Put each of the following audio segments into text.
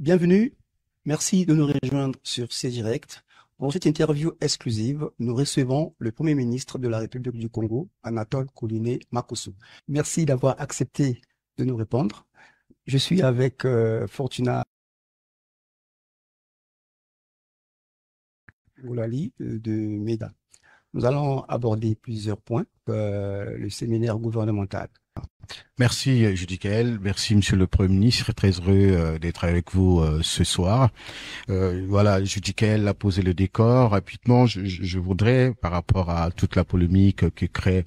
Bienvenue. Merci de nous rejoindre sur C-Direct. Pour cette interview exclusive, nous recevons le Premier ministre de la République du Congo, Anatole Kouliné Makosso. Merci d'avoir accepté de nous répondre. Je suis avec euh, Fortuna Oulali euh, de MEDA. Nous allons aborder plusieurs points, euh, le séminaire gouvernemental. Merci Judicaël, merci Monsieur le Premier ministre, très heureux euh, d'être avec vous euh, ce soir. Euh, voilà, Judicaël a posé le décor. Rapidement, je, je, voudrais, par rapport à toute la polémique que crée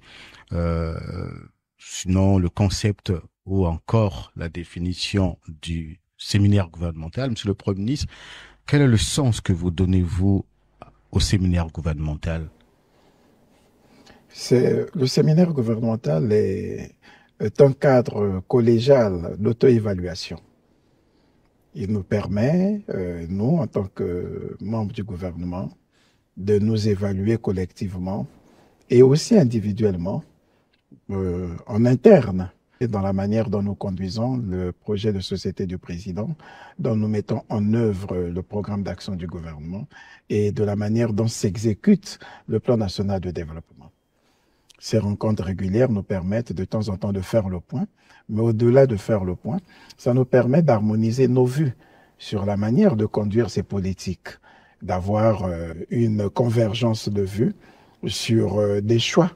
sinon le concept ou encore la définition du séminaire gouvernemental, Monsieur le Premier ministre, quel est le sens que vous donnez-vous au séminaire gouvernemental? C'est le séminaire gouvernemental est, un cadre collégial d'auto-évaluation. Il nous permet, euh, nous, en tant que membres du gouvernement, de nous évaluer collectivement et aussi individuellement euh, en interne dans la manière dont nous conduisons le projet de société du président, dont nous mettons en œuvre le programme d'action du gouvernement et de la manière dont s'exécute le plan national de développement. Ces rencontres régulières nous permettent de temps en temps de faire le point, mais au-delà de faire le point, ça nous permet d'harmoniser nos vues sur la manière de conduire ces politiques, d'avoir euh, une convergence de vues sur euh, des choix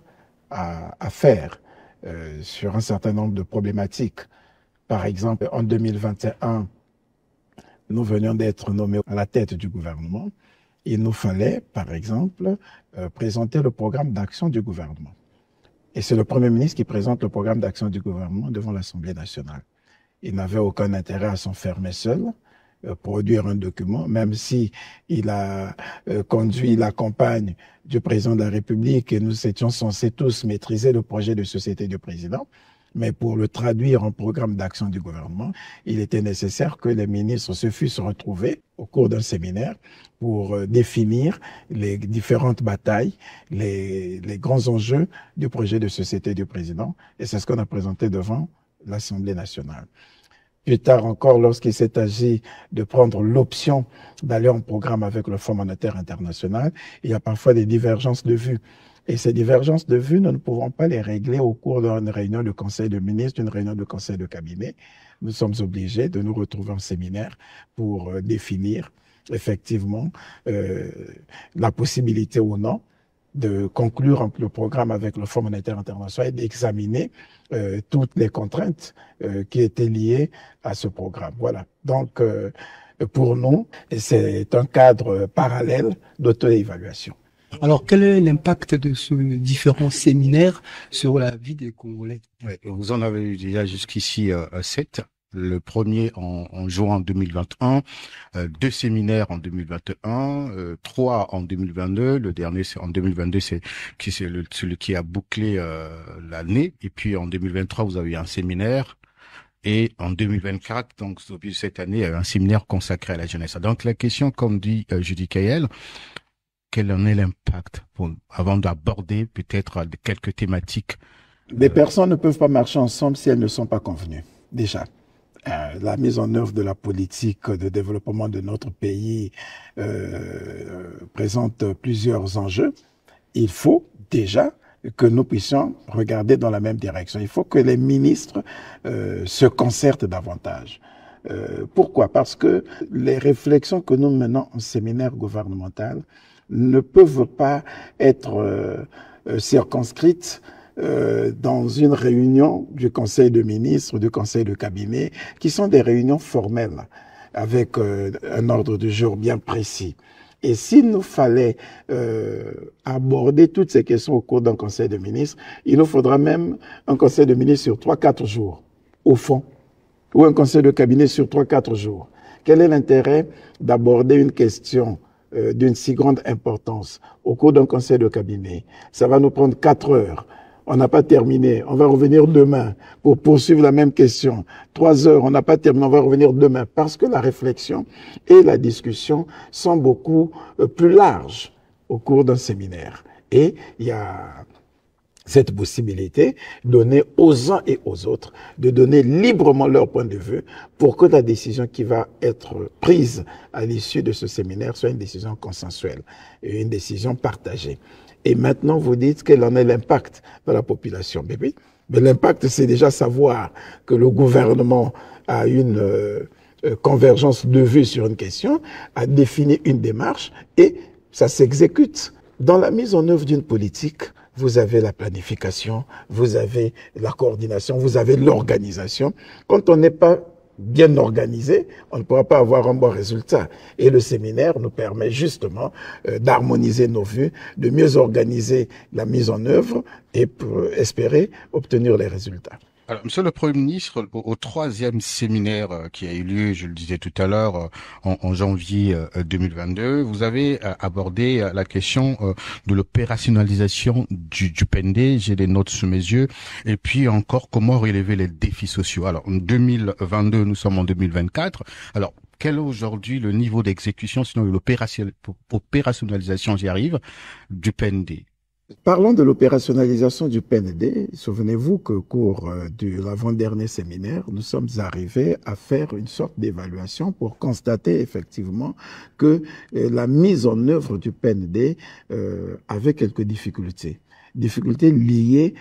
à, faire euh, sur un certain nombre de problématiques. Par exemple, en 2021, nous venions d'être nommés à la tête du gouvernement. Il nous fallait, par exemple, présenter le programme d'action du gouvernement. Et c'est le Premier ministre qui présente le programme d'action du gouvernement devant l'Assemblée nationale. Il n'avait aucun intérêt à s'enfermer seul, euh, produire un document, même si il a euh, conduit la campagne du président de la République et nous étions censés tous maîtriser le projet de société du président. Mais pour le traduire en programme d'action du gouvernement, il était nécessaire que les ministres se fussent retrouvés au cours d'un séminaire pour euh, définir les différentes batailles, les, grands enjeux du projet de société du président. Et c'est ce qu'on a présenté devant l'Assemblée nationale. Plus tard encore, lorsqu'il s'est agi de prendre l'option d'aller en programme avec le Fonds monétaire international, il y a parfois des divergences de vues. Et ces divergences de vues, nous ne pouvons pas les régler au cours d'une réunion de conseil de ministres, d'une réunion de conseil de cabinet. Nous sommes obligés de nous retrouver en séminaire pour euh, définir effectivement euh, la possibilité ou non de conclure le programme avec le Fonds monétaire international et d'examiner euh, toutes les contraintes euh, qui étaient liées à ce programme. Voilà. Donc, euh, pour nous, c'est un cadre parallèle d'auto-évaluation. Alors, quel est l'impact de ce différents séminaires sur la vie des Congolais? Vous en avez eu déjà jusqu'ici euh, sept le premier en, en juin 2021, euh, deux séminaires en 2021, euh, trois en 2022. Le dernier, c'est en 2022, c'est qui c'est le, celui qui a bouclé euh, l'année. Et puis en 2023, vous avez un séminaire. Et en 2024, donc cette année, a un séminaire consacré à la jeunesse. Donc la question, comme dit euh, Judy Kayel, quel en est l'impact avant d'aborder peut-être quelques thématiques Les personnes ne peuvent pas marcher ensemble si elles ne sont pas convenues, déjà. Euh, la mise en œuvre de la politique de développement de notre pays euh, présente plusieurs enjeux. Il faut déjà que nous puissions regarder dans la même direction. Il faut que les ministres euh, se concertent davantage. Euh, pourquoi? Parce que les réflexions que nous menons en séminaire gouvernemental ne peuvent pas être euh, circonscrites euh, dans une réunion du Conseil de ministres, du Conseil de cabinet, qui sont des réunions formelles avec euh, un ordre du jour bien précis. Et s'il nous fallait euh, aborder toutes ces questions au cours d'un Conseil de ministres, il nous faudra même un Conseil de ministres sur trois, quatre jours, au fond, ou un Conseil de cabinet sur trois, quatre jours. Quel est l'intérêt d'aborder une question euh, d'une si grande importance au cours d'un Conseil de cabinet Ça va nous prendre quatre heures on n'a pas terminé, on va revenir demain pour poursuivre la même question. Trois heures, on n'a pas terminé, on va revenir demain parce que la réflexion et la discussion sont beaucoup plus larges au cours d'un séminaire. Et il y a cette possibilité donnée aux uns et aux autres de donner librement leur point de vue pour que la décision qui va être prise à l'issue de ce séminaire soit une décision consensuelle une décision partagée. Et maintenant, vous dites quel en est l'impact dans la population. Mais oui, mais l'impact, c'est déjà savoir que le gouvernement a une euh, convergence de vues sur une question, a défini une démarche et ça s'exécute. Dans la mise en œuvre d'une politique, vous avez la planification, vous avez la coordination, vous avez l'organisation. Quand on n'est pas bien organisé, on ne pourra pas avoir un bon résultat. Et le séminaire nous permet justement euh, d'harmoniser nos vues, de mieux organiser la mise en œuvre et pour espérer obtenir les résultats. Alors, Monsieur le Premier ministre, au, troisième séminaire euh, qui a eu lieu, je le disais tout à l'heure, euh, en, janvier 2022, euh, vous avez abordé la question de l'opérationnalisation du, PND. J'ai les notes sous mes yeux. Et puis encore, comment relever les défis sociaux? Alors, en 2022, nous sommes en 2024. Alors, quel est aujourd'hui le niveau d'exécution, sinon l'opérationnalisation, j'y arrive, du PND Parlons de l'opérationnalisation du PND. Souvenez-vous qu'au cours euh, de l'avant-dernier séminaire, nous sommes arrivés à faire une sorte d'évaluation pour constater effectivement que euh, la mise en œuvre du PND euh, avait quelques difficultés difficultés liées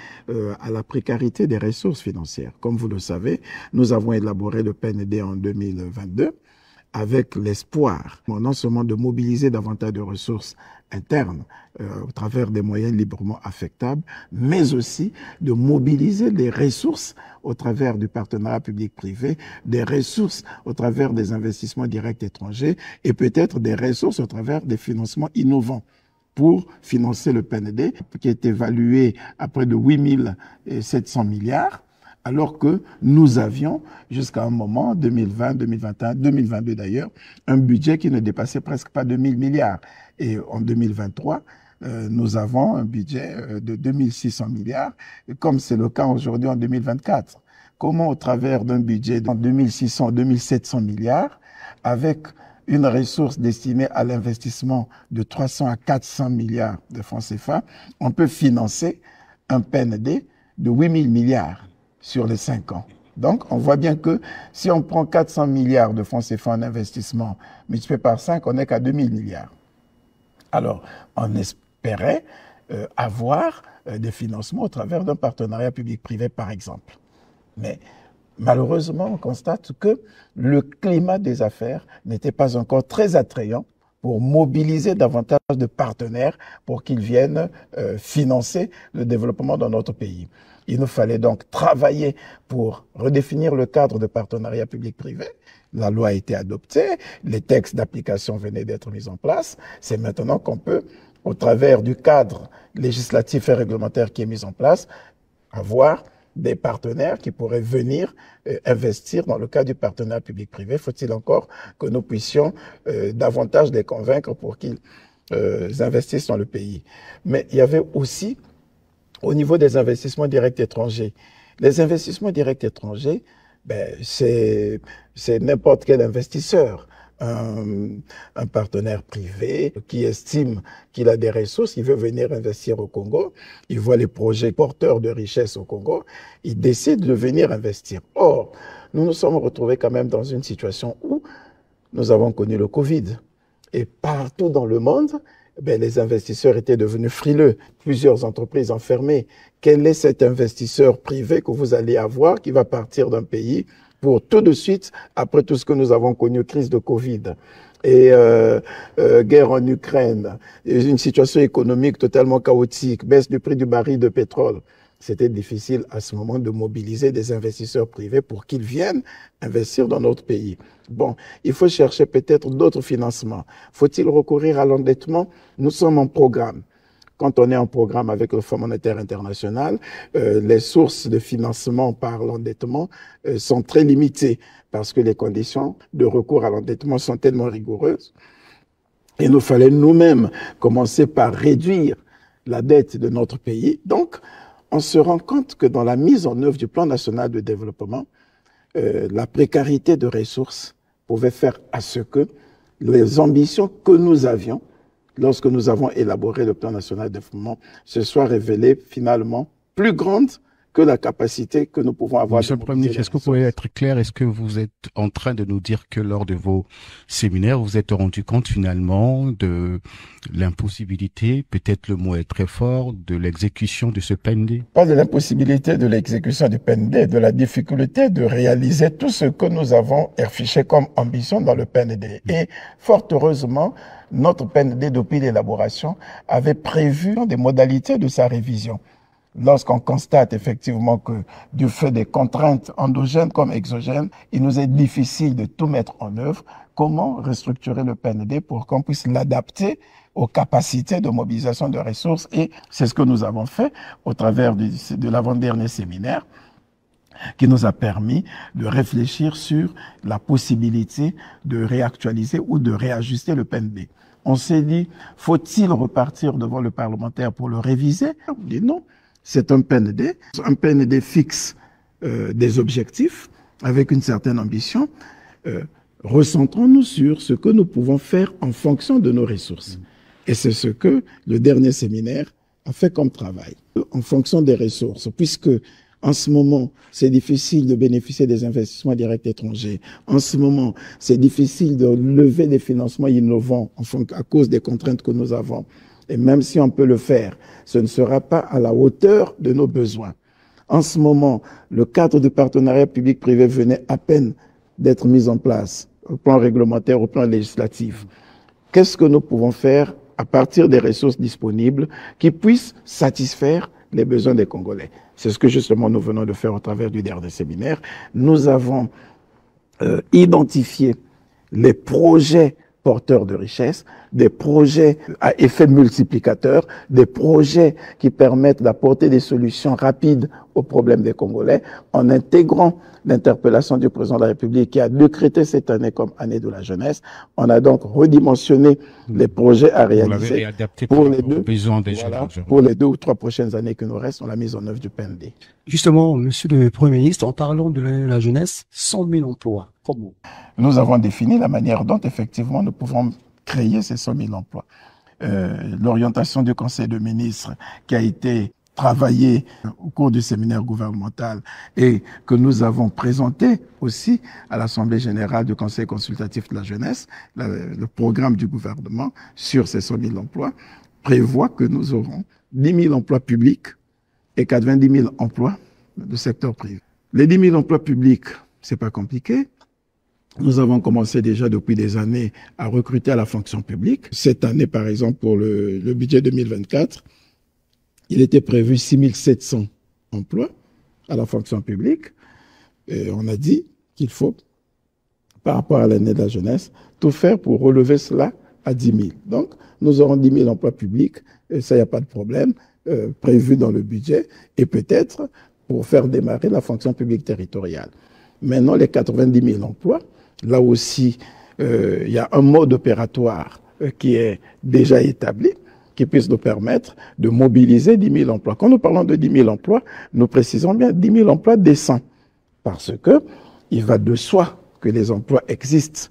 à la précarité des ressources financières. Comme vous le savez, nous avons élaboré le PND en 2022 avec l'espoir non seulement de mobiliser davantage de ressources interne euh, au travers des moyens librement affectables, mais aussi de mobiliser des ressources au travers du partenariat public-privé, des ressources au travers des investissements directs étrangers et peut-être des ressources au travers des financements innovants pour financer le PND, qui est évalué à près de 8 700 milliards alors que nous avions, jusqu'à un moment, 2020, 2021, 2022 d'ailleurs, un budget qui ne dépassait presque pas 2000 milliards. Et en 2023, euh, nous avons un budget euh, de 2600 milliards, comme c'est le cas aujourd'hui en 2024. Comment, au travers d'un budget de 2600, 2700 milliards, avec une ressource destinée à l'investissement de 300 à 400 milliards de francs CFA, on peut financer un PND de 8000 milliards? Sur les cinq ans. Donc, on voit bien que si on prend 400 milliards de fonds CFA en investissement multiplié par 5, on n'est qu'à 2000 milliards. Alors, on espérait euh, avoir euh, des financements au travers d'un partenariat public-privé, par exemple. Mais malheureusement, on constate que le climat des affaires n'était pas encore très attrayant pour mobiliser davantage de partenaires pour qu'ils viennent euh, financer le développement dans notre pays. Il nous fallait donc travailler pour redéfinir le cadre de partenariat public-privé. La loi a été adoptée, les textes d'application venaient d'être mis en place. C'est maintenant qu'on peut, au travers du cadre législatif et réglementaire qui est mis en place, avoir des partenaires qui pourraient venir euh, investir dans le cadre du partenariat public-privé. Faut-il encore que nous puissions euh, davantage les convaincre pour qu'ils euh, investissent dans le pays? Mais il y avait aussi au niveau des investissements directs étrangers. Les investissements directs étrangers, ben, c'est n'importe quel investisseur. Un, partenaire privé qui estime qu'il a des ressources, il veut venir investir au Congo, il voit les projets porteurs de richesse au Congo, il décide de venir investir. Or, nous nous sommes retrouvés quand même dans une situation où nous avons connu le Covid. Et partout dans le monde, ben, les investisseurs étaient devenus frileux. Plusieurs entreprises enfermées. Quel est cet investisseur privé que vous allez avoir qui va partir d'un pays pour tout de suite, après tout ce que nous avons connu, crise de Covid? Et euh, euh, guerre en Ukraine, une situation économique totalement chaotique, baisse du prix du baril de pétrole c'était difficile à ce moment de mobiliser des investisseurs privés pour qu'ils viennent investir dans notre pays. Bon, il faut chercher peut-être d'autres financements. Faut-il recourir à l'endettement? Nous sommes en programme. Quand on est en programme avec le Fonds monétaire international, euh, les sources de financement par l'endettement euh, sont très limitées parce que les conditions de recours à l'endettement sont tellement rigoureuses. Il nous fallait nous-mêmes commencer par réduire la dette de notre pays. Donc, on se rend compte que dans la mise en œuvre du plan national de développement, euh, la précarité de ressources pouvait faire à ce que les ambitions que nous avions lorsque nous avons élaboré le plan national de développement se soient révélées finalement plus grande que la capacité que nous pouvons avoir. Monsieur le Premier ministre, est-ce que vous pouvez être clair Est-ce que vous êtes en train de nous dire que lors de vos séminaires, vous êtes rendu compte finalement de l'impossibilité, peut-être le mot est très fort, de l'exécution de ce PND Pas de l'impossibilité de l'exécution du PND, de la difficulté de réaliser tout ce que nous avons affiché comme ambition dans le PND. Et fort heureusement, notre PND depuis l'élaboration avait prévu des modalités de sa révision lorsqu'on constate effectivement que du fait des contraintes endogènes comme exogènes, il nous est difficile de tout mettre en œuvre, comment restructurer le PND pour qu'on puisse l'adapter aux capacités de mobilisation de ressources? Et c'est ce que nous avons fait au travers de l'avant-dernier séminaire qui nous a permis de réfléchir sur la possibilité de réactualiser ou de réajuster le PND. On s'est dit, faut-il repartir devant le parlementaire pour le réviser? On dit non, c'est un PND, un PND fixe euh, des objectifs avec une certaine ambition. Euh, Recentrons-nous sur ce que nous pouvons faire en fonction de nos ressources. Et c'est ce que le dernier séminaire a fait comme travail, en fonction des ressources, puisque en ce moment, c'est difficile de bénéficier des investissements directs étrangers. En ce moment, c'est difficile de lever des financements innovants à cause des contraintes que nous avons. Et même si on peut le faire, ce ne sera pas à la hauteur de nos besoins. En ce moment, le cadre de partenariat public-privé venait à peine d'être mis en place au plan réglementaire, au plan législatif. Qu'est-ce que nous pouvons faire à partir des ressources disponibles qui puissent satisfaire les besoins des Congolais? C'est ce que justement nous venons de faire au travers du dernier séminaire. Nous avons euh, identifié les projets porteurs de richesse, des projets à effet multiplicateur, des projets qui permettent d'apporter des solutions rapides aux problèmes des Congolais en intégrant l'interpellation du président de la République qui a décrété cette année comme année de la jeunesse. On a donc redimensionné les projets à réaliser pour les deux, pour les deux ou trois prochaines années que nous restent dans la mise en œuvre du PND. Justement, Monsieur le Premier ministre, en parlant de la jeunesse, 100 000 emplois. Nous avons défini la manière dont effectivement nous pouvons créer ces 100 000 emplois. Euh, L'orientation du Conseil de ministres qui a été travaillée au cours du séminaire gouvernemental et que nous avons présenté aussi à l'Assemblée générale du Conseil consultatif de la jeunesse, le programme du gouvernement sur ces 100 000 emplois prévoit que nous aurons 10 000 emplois publics et 90 000 emplois du secteur privé. Les 10 000 emplois publics, c'est pas compliqué. Nous avons commencé déjà depuis des années à recruter à la fonction publique. Cette année, par exemple, pour le, budget 2024, il était prévu 6700 emplois à la fonction publique. Et on a dit qu'il faut, par rapport à l'année de la jeunesse, tout faire pour relever cela à 10 000. Donc, nous aurons 10 000 emplois publics, ça, il n'y a pas de problème, euh, prévu dans le budget, et peut-être pour faire démarrer la fonction publique territoriale. Maintenant, les 90 000 emplois, Là aussi, euh, il y a un mode opératoire euh, qui est déjà établi, qui puisse nous permettre de mobiliser 10 000 emplois. Quand nous parlons de 10 000 emplois, nous précisons bien 10 000 emplois décents, parce que il va de soi que les emplois existent.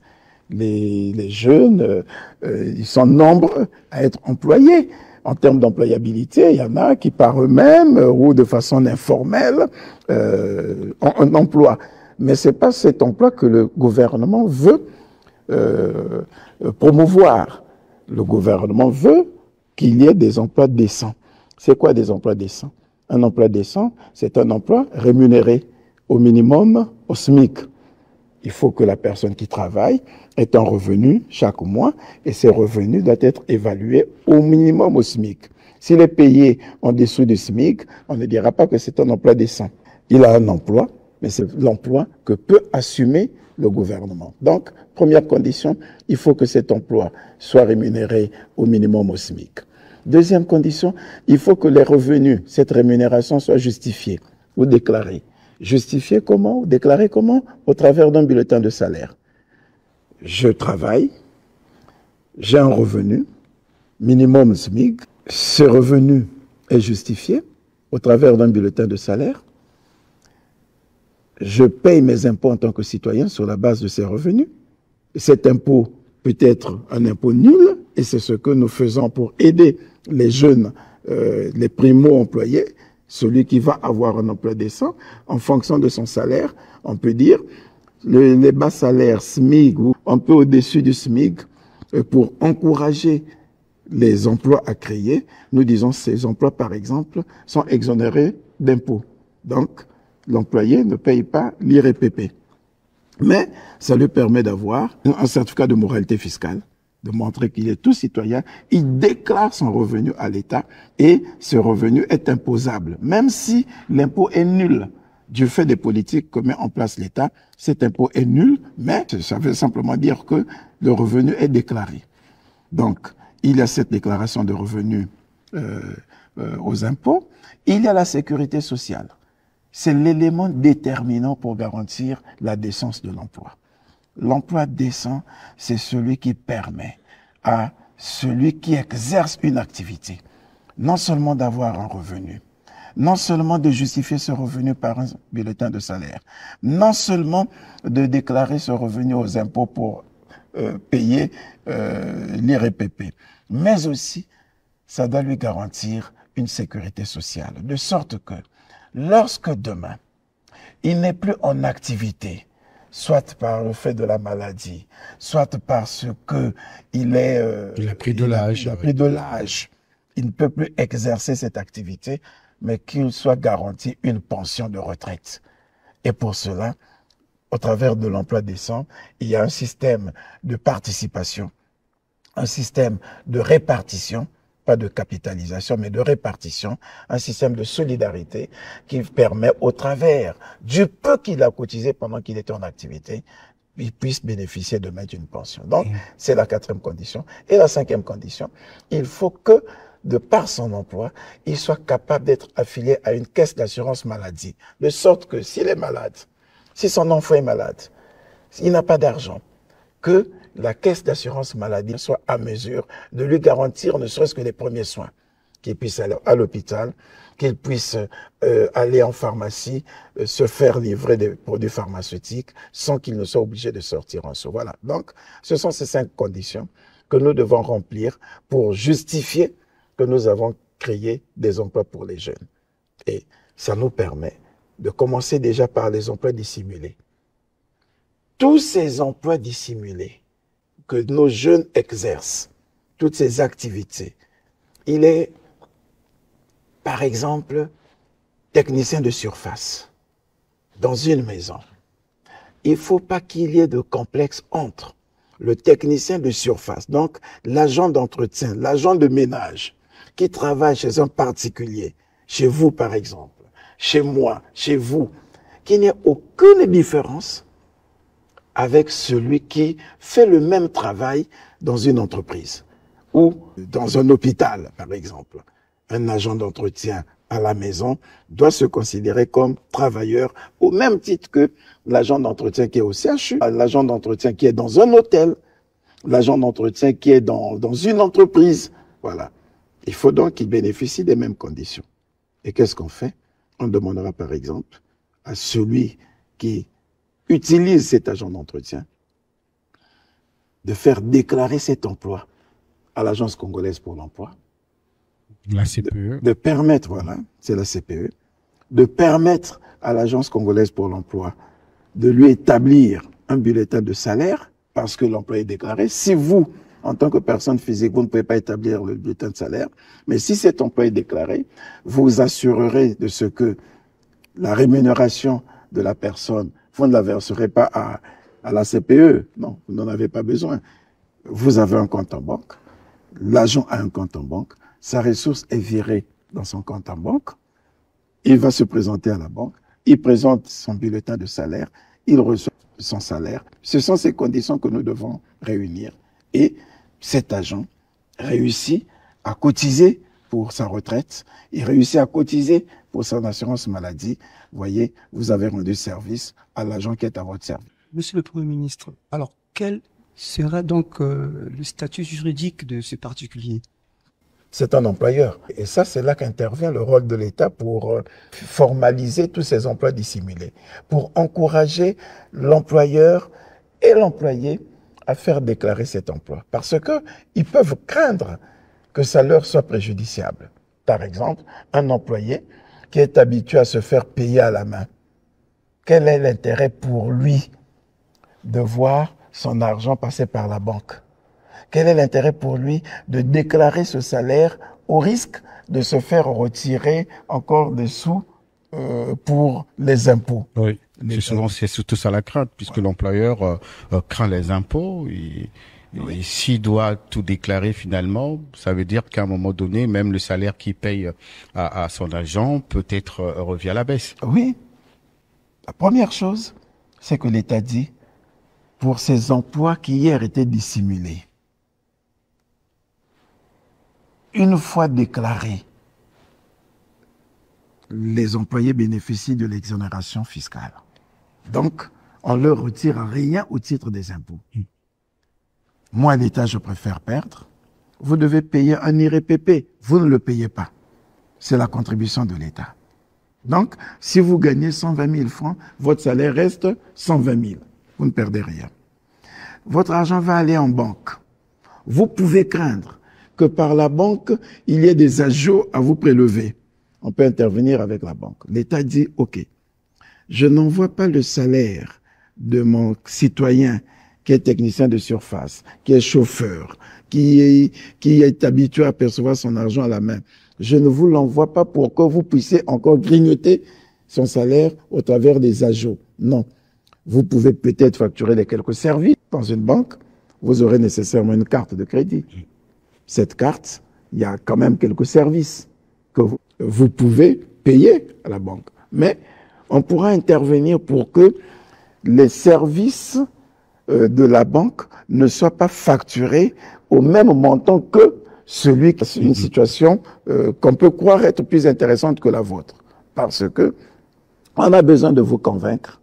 Les, jeunes, euh, sont nombreux à être employés. En termes d'employabilité, il y en a qui par eux-mêmes ou de façon informelle ont un emploi mais c'est pas cet emploi que le gouvernement veut euh, promouvoir. Le gouvernement veut qu'il y ait des emplois décents. C'est quoi des emplois décents? Un emploi décent, c'est un emploi rémunéré au minimum au SMIC. Il faut que la personne qui travaille ait un revenu chaque mois et ces revenus doivent être évalués au minimum au SMIC. S'il est payé en dessous du SMIC, on ne dira pas que c'est un emploi décent. Il a un emploi, mais c'est l'emploi que peut assumer le gouvernement. Donc, première condition, il faut que cet emploi soit rémunéré au minimum au SMIC. Deuxième condition, il faut que les revenus, cette rémunération soit justifiée ou déclarée. Justifiée comment ou déclarée comment? Au travers d'un bulletin de salaire. Je travaille, j'ai un revenu, minimum SMIC, ce revenu est justifié au travers d'un bulletin de salaire je paye mes impôts en tant que citoyen sur la base de ces revenus. Cet impôt peut être un impôt nul, et c'est ce que nous faisons pour aider les jeunes, euh, les primo-employés, celui qui va avoir un emploi décent, en fonction de son salaire, on peut dire le, les bas salaires SMIG ou un peu au-dessus du SMIG, euh, pour encourager les emplois à créer, nous disons ces emplois, par exemple, sont exonérés d'impôts. Donc, l'employé ne paye pas l'IRPP. Mais ça lui permet d'avoir un certificat de moralité fiscale, de montrer qu'il est tout citoyen. Il déclare son revenu à l'État et ce revenu est imposable, même si l'impôt est nul. Du fait des politiques que met en place l'État, cet impôt est nul, mais ça veut simplement dire que le revenu est déclaré. Donc, il y a cette déclaration de revenus euh, euh, aux impôts, il y a la sécurité sociale. C'est l'élément déterminant pour garantir la décence de l'emploi. L'emploi décent, c'est celui qui permet à celui qui exerce une activité, non seulement d'avoir un revenu, non seulement de justifier ce revenu par un bulletin de salaire, non seulement de déclarer ce revenu aux impôts pour euh, payer euh, l'IRPP, mais aussi ça doit lui garantir une sécurité sociale, de sorte que lorsque demain il n'est plus en activité, soit par le fait de la maladie, soit parce que il est, euh, il a pris de l'âge, il a pris de l'âge, il ne peut plus exercer cette activité, mais qu'il soit garanti une pension de retraite. Et pour cela, au travers de l'emploi décent, il y a un système de participation, un système de répartition, pas de capitalisation, mais de répartition, un système de solidarité qui permet, au travers du peu qu'il a cotisé pendant qu'il était en activité, il puisse bénéficier de mettre une pension. Donc, c'est la quatrième condition. Et la cinquième condition, il faut que, de par son emploi, il soit capable d'être affilié à une caisse d'assurance maladie. De sorte que s'il est malade, si son enfant est malade, s'il n'a pas d'argent, que la caisse d'assurance maladie soit à mesure de lui garantir ne serait-ce que les premiers soins, qu'il puisse aller à l'hôpital, qu'il puisse euh, aller en pharmacie, euh, se faire livrer des produits pharmaceutiques sans qu'il ne soit obligé de sortir en soi. Voilà. Donc, ce sont ces cinq conditions que nous devons remplir pour justifier que nous avons créé des emplois pour les jeunes. Et ça nous permet de commencer déjà par les emplois dissimulés. Tous ces emplois dissimulés que nos jeunes exercent, toutes ces activités, il est, par exemple, technicien de surface dans une maison. Il ne faut pas qu'il y ait de complexe entre le technicien de surface, donc l'agent d'entretien, l'agent de ménage, qui travaille chez un particulier, chez vous par exemple, chez moi, chez vous, qu'il n'y ait aucune différence avec celui qui fait le même travail dans une entreprise ou dans un hôpital, par exemple. Un agent d'entretien à la maison doit se considérer comme travailleur au même titre que l'agent d'entretien qui est au CHU, l'agent d'entretien qui est dans un hôtel, l'agent d'entretien qui est dans, dans une entreprise. Voilà. Il faut donc qu'il bénéficie des mêmes conditions. Et qu'est-ce qu'on fait? On demandera par exemple à celui qui utilise cet agent d'entretien de faire déclarer cet emploi à l'Agence congolaise pour l'emploi. La CPE. De, de permettre, voilà, c'est la CPE, de permettre à l'Agence congolaise pour l'emploi de lui établir un bulletin de salaire parce que l'emploi est déclaré. Si vous, en tant que personne physique, vous ne pouvez pas établir le bulletin de salaire, mais si cet emploi est déclaré, vous assurerez de ce que la rémunération de la personne, vous ne la verserez pas à, la CPE. Non, vous n'en avez pas besoin. Vous avez un compte en banque. L'agent a un compte en banque. Sa ressource est virée dans son compte en banque. Il va se présenter à la banque. Il présente son bulletin de salaire. Il reçoit son salaire. Ce sont ces conditions que nous devons réunir. Et cet agent réussit à cotiser pour sa retraite. Il réussit à cotiser pour son assurance maladie. Vous voyez, vous avez rendu service à l'agent qui est à votre service. Monsieur le Premier ministre, alors quel sera donc euh, le statut juridique de ce particulier? C'est un employeur. Et ça, c'est là qu'intervient le rôle de l'État pour euh, formaliser tous ces emplois dissimulés, pour encourager l'employeur et l'employé à faire déclarer cet emploi. Parce que ils peuvent craindre que ça leur soit préjudiciable. Par exemple, un employé qui est habitué à se faire payer à la main, quel est l'intérêt pour lui de voir son argent passer par la banque? Quel est l'intérêt pour lui de déclarer ce salaire au risque de se faire retirer encore des sous euh, pour les impôts? Oui, c'est souvent c'est surtout ça la crainte, puisque l'employeur euh, euh, craint les impôts. Et, et s'il doit tout déclarer finalement, ça veut dire qu'à un moment donné, même le salaire qu'il paye à, à son agent peut-être euh, revient à la baisse. Oui. La première chose, c'est que l'État dit, pour ces emplois qui hier étaient dissimulés, une fois déclarés, les employés bénéficient de l'exonération fiscale. Donc, on leur retire rien au titre des impôts. Moi, l'État, je préfère perdre. Vous devez payer un IRPP. Vous ne le payez pas. C'est la contribution de l'État. Donc, si vous gagnez 120 000 francs, votre salaire reste 120 000. Vous ne perdez rien. Votre argent va aller en banque. Vous pouvez craindre que par la banque, il y ait des ajouts à vous prélever. On peut intervenir avec la banque. L'État dit, OK, je n'envoie pas le salaire de mon citoyen qui est technicien de surface, qui est chauffeur, qui est, habitué à percevoir son argent à la main. Je ne vous l'envoie pas pour que vous puissiez encore grignoter son salaire au travers des ajouts. Non. Vous pouvez peut-être facturer les quelques services dans une banque. Vous aurez nécessairement une carte de crédit. Cette carte, il y a quand même quelques services que vous, pouvez payer à la banque. Mais on pourra intervenir pour que les services de la banque ne soient pas facturés au même montant que celui qui a une situation euh, qu'on peut croire être plus intéressante que la vôtre. Parce que on a besoin de vous convaincre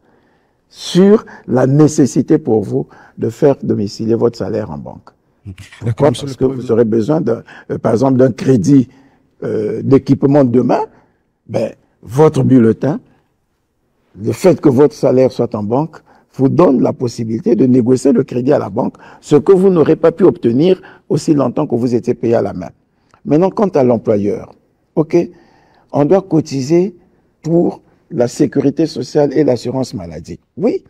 sur la nécessité pour vous de faire domicilier votre salaire en banque. Pourquoi Parce que vous aurez besoin, de, euh, par exemple, d'un crédit euh, d'équipement demain. Ben, votre bulletin, le fait que votre salaire soit en banque, vous donne la possibilité de négocier le crédit à la banque, ce que vous n'aurez pas pu obtenir aussi longtemps que vous étiez payé à la main. Maintenant, quant à l'employeur, OK, on doit cotiser pour la sécurité sociale et l'assurance maladie. Oui,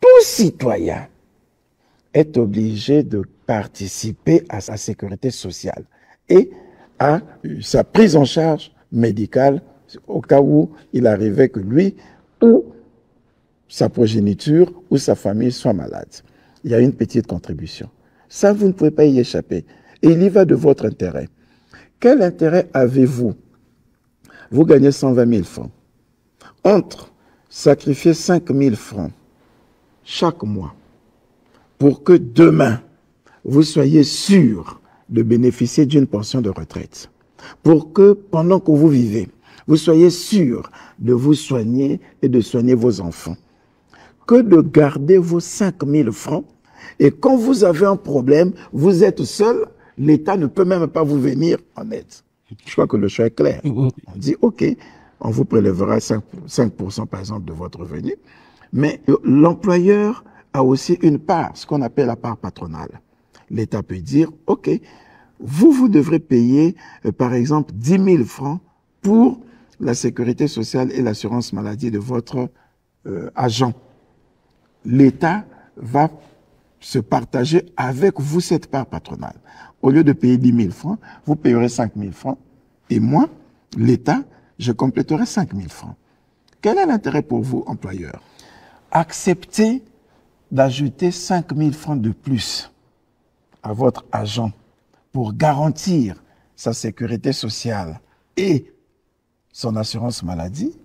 tout citoyen est obligé de participer à sa sécurité sociale et à sa prise en charge médicale au cas où il arrivait que lui ou sa progéniture ou sa famille soit malade. Il y a une petite contribution. Ça, vous ne pouvez pas y échapper. Et il y va de votre intérêt. Quel intérêt avez-vous? Vous gagnez 120 000 francs. Entre sacrifier 5 000 francs chaque mois pour que demain, vous soyez sûr de bénéficier d'une pension de retraite. Pour que pendant que vous vivez, vous soyez sûr de vous soigner et de soigner vos enfants. Que de garder vos 5 000 francs et quand vous avez un problème, vous êtes seul, l'État ne peut même pas vous venir en aide. Je crois que le choix est clair. On dit, OK, on vous prélèvera 5%, 5 par exemple de votre revenu, mais l'employeur a aussi une part, ce qu'on appelle la part patronale. L'État peut dire, OK, vous, vous devrez payer, euh, par exemple, 10 000 francs pour la sécurité sociale et l'assurance maladie de votre euh, agent. L'État va se partager avec vous cette part patronale. Au lieu de payer 10 000 francs, vous payerez 5 000 francs. Et moi, l'État, je compléterai 5 000 francs. Quel est l'intérêt pour vous, employeur? Acceptez d'ajouter 5 000 francs de plus à votre agent pour garantir sa sécurité sociale et son assurance maladie,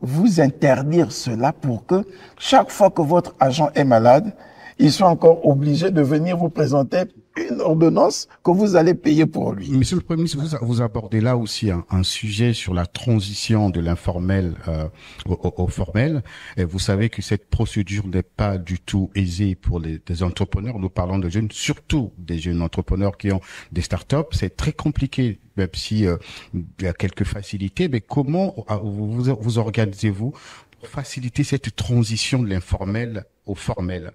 vous interdire cela pour que chaque fois que votre agent est malade, il soit encore obligé de venir vous présenter une ordonnance que vous allez payer pour lui. Monsieur le Premier ministre, vous, vous abordez là aussi un, un, sujet sur la transition de l'informel euh, au, au, formel. Et vous savez que cette procédure n'est pas du tout aisée pour les, les, entrepreneurs. Nous parlons de jeunes, surtout des jeunes entrepreneurs qui ont des startups. C'est très compliqué, même si euh, il y a quelques facilités. Mais comment euh, vous, vous organisez-vous pour faciliter cette transition de l'informel au formel?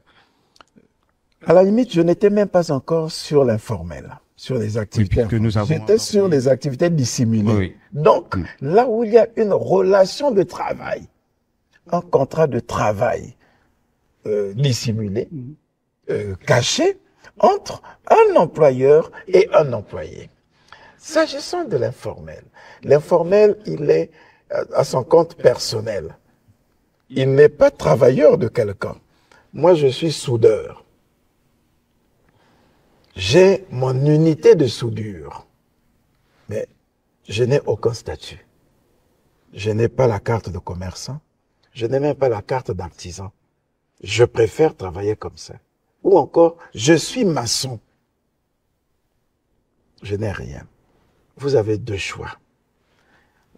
À la limite, je n'étais même pas encore sur l'informel. sur les activités. puisque nous avons J'étais sur les activités dissimulées. Oui. Donc, Mm. là où il y a une relation de travail, un contrat de travail euh, dissimulé, euh, caché, entre un employeur et un employé. S'agissant de l'informel, l'informel, il est euh, à son compte personnel. Il n'est pas travailleur de quelqu'un. Moi, je suis soudeur. J'ai mon unité de soudure, mais je n'ai aucun statut. Je n'ai pas la carte de commerçant. Je n'ai même pas la carte d'artisan. Je préfère travailler comme ça. Ou encore, je suis maçon. Je n'ai rien. Vous avez deux choix.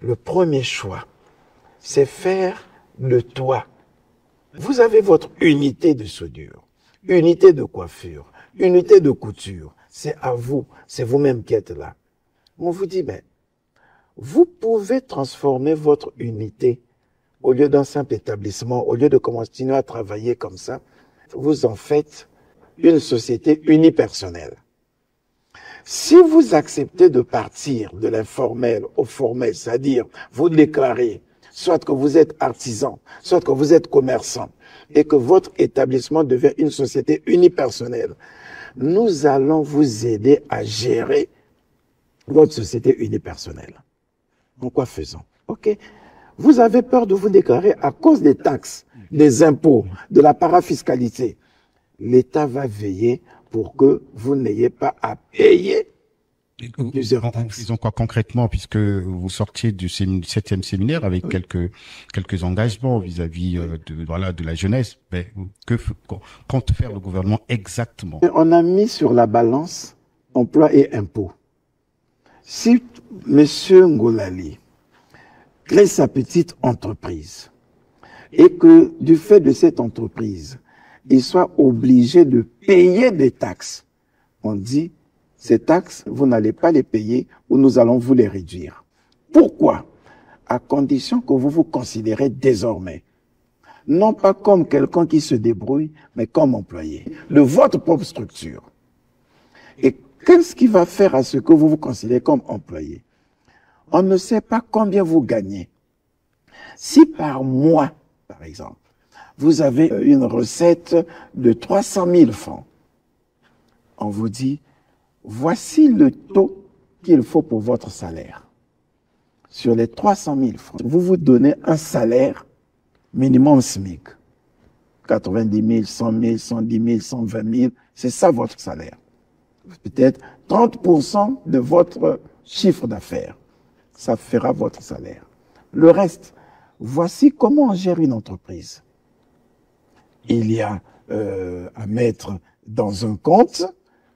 Le premier choix, c'est faire le toit. Vous avez votre unité de soudure, unité de coiffure, unité de couture. C'est à vous, c'est vous-même qui êtes là. On vous dit, ben, vous pouvez transformer votre unité au lieu d'un simple établissement, au lieu de continuer à travailler comme ça, vous en faites une société unipersonnelle. Si vous acceptez de partir de l'informel au formel, c'est-à-dire vous déclarez soit que vous êtes artisan, soit que vous êtes commerçant, et que votre établissement devient une société unipersonnelle, nous allons vous aider à gérer votre société unipersonnelle. En quoi faisons? Ok. Vous avez peur de vous déclarer à cause des taxes, des impôts, de la parafiscalité. L'État va veiller pour que vous n'ayez pas à payer taxes. Disons quoi concrètement, puisque vous sortiez du septième séminaire avec quelques quelques engagements vis-à-vis euh, de voilà de la jeunesse, ben, que compte faire le gouvernement exactement? On a mis sur la balance emploi et impôts. Si Monsieur Ngolali crée sa petite entreprise et que du fait de cette entreprise, il soit obligé de payer des taxes, on dit ces taxes, vous n'allez pas les payer ou nous allons vous les réduire. Pourquoi? À condition que vous vous considérez désormais non pas comme quelqu'un qui se débrouille, mais comme employé de votre propre structure. Et qu'est-ce qui va faire à ce que vous vous considérez comme employé? On ne sait pas combien vous gagnez. Si par mois, par exemple, vous avez une recette de 300 000 francs, on vous dit, voici le taux qu'il faut pour votre salaire. Sur les 300 000 francs, vous vous donnez un salaire minimum SMIC. 90 000, 100 000, 110 000, 120 000, c'est ça votre salaire. Peut-être 30% de votre chiffre d'affaires. Ça fera votre salaire. Le reste, voici comment on gère une entreprise. Il y a euh, à mettre dans un compte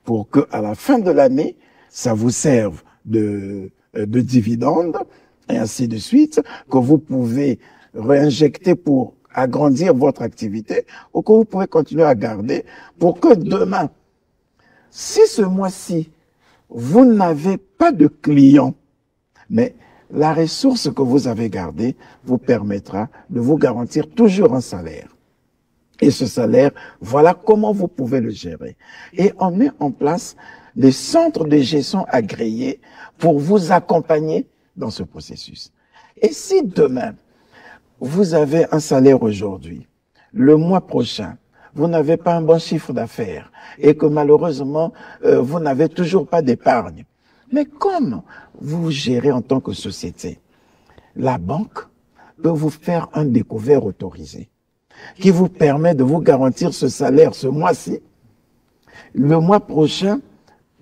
pour que à la fin de l'année, ça vous serve de, euh, de dividendes et ainsi de suite, que vous pouvez réinjecter pour agrandir votre activité ou que vous pouvez continuer à garder pour que demain, si ce mois-ci, vous n'avez pas de clients, mais la ressource que vous avez gardée vous permettra de vous garantir toujours un salaire. Et ce salaire, voilà comment vous pouvez le gérer. Et on met en place des centres de gestion agréés pour vous accompagner dans ce processus. Et si demain, vous avez un salaire aujourd'hui, le mois prochain, vous n'avez pas un bon chiffre d'affaires et que malheureusement, euh, vous n'avez toujours pas d'épargne. Mais comment vous gérez en tant que société? La banque peut vous faire un découvert autorisé qui vous permet de vous garantir ce salaire ce mois-ci. Le mois prochain,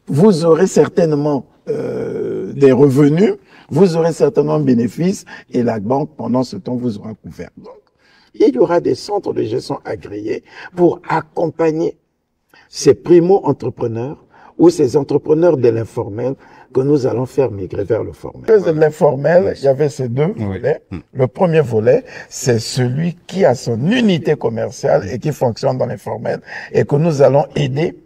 vous aurez certainement euh, des revenus, vous aurez certainement un bénéfice et la banque, pendant ce temps, vous aura couvert. Il y aura des centres de gestion agréés pour accompagner ces primo-entrepreneurs ou ces entrepreneurs de l'informel que nous allons faire migrer vers le formel. De l'informel, il y avait ces deux Oui. volets. Le premier volet, c'est celui qui a son unité commerciale et qui fonctionne dans l'informel et que nous allons aider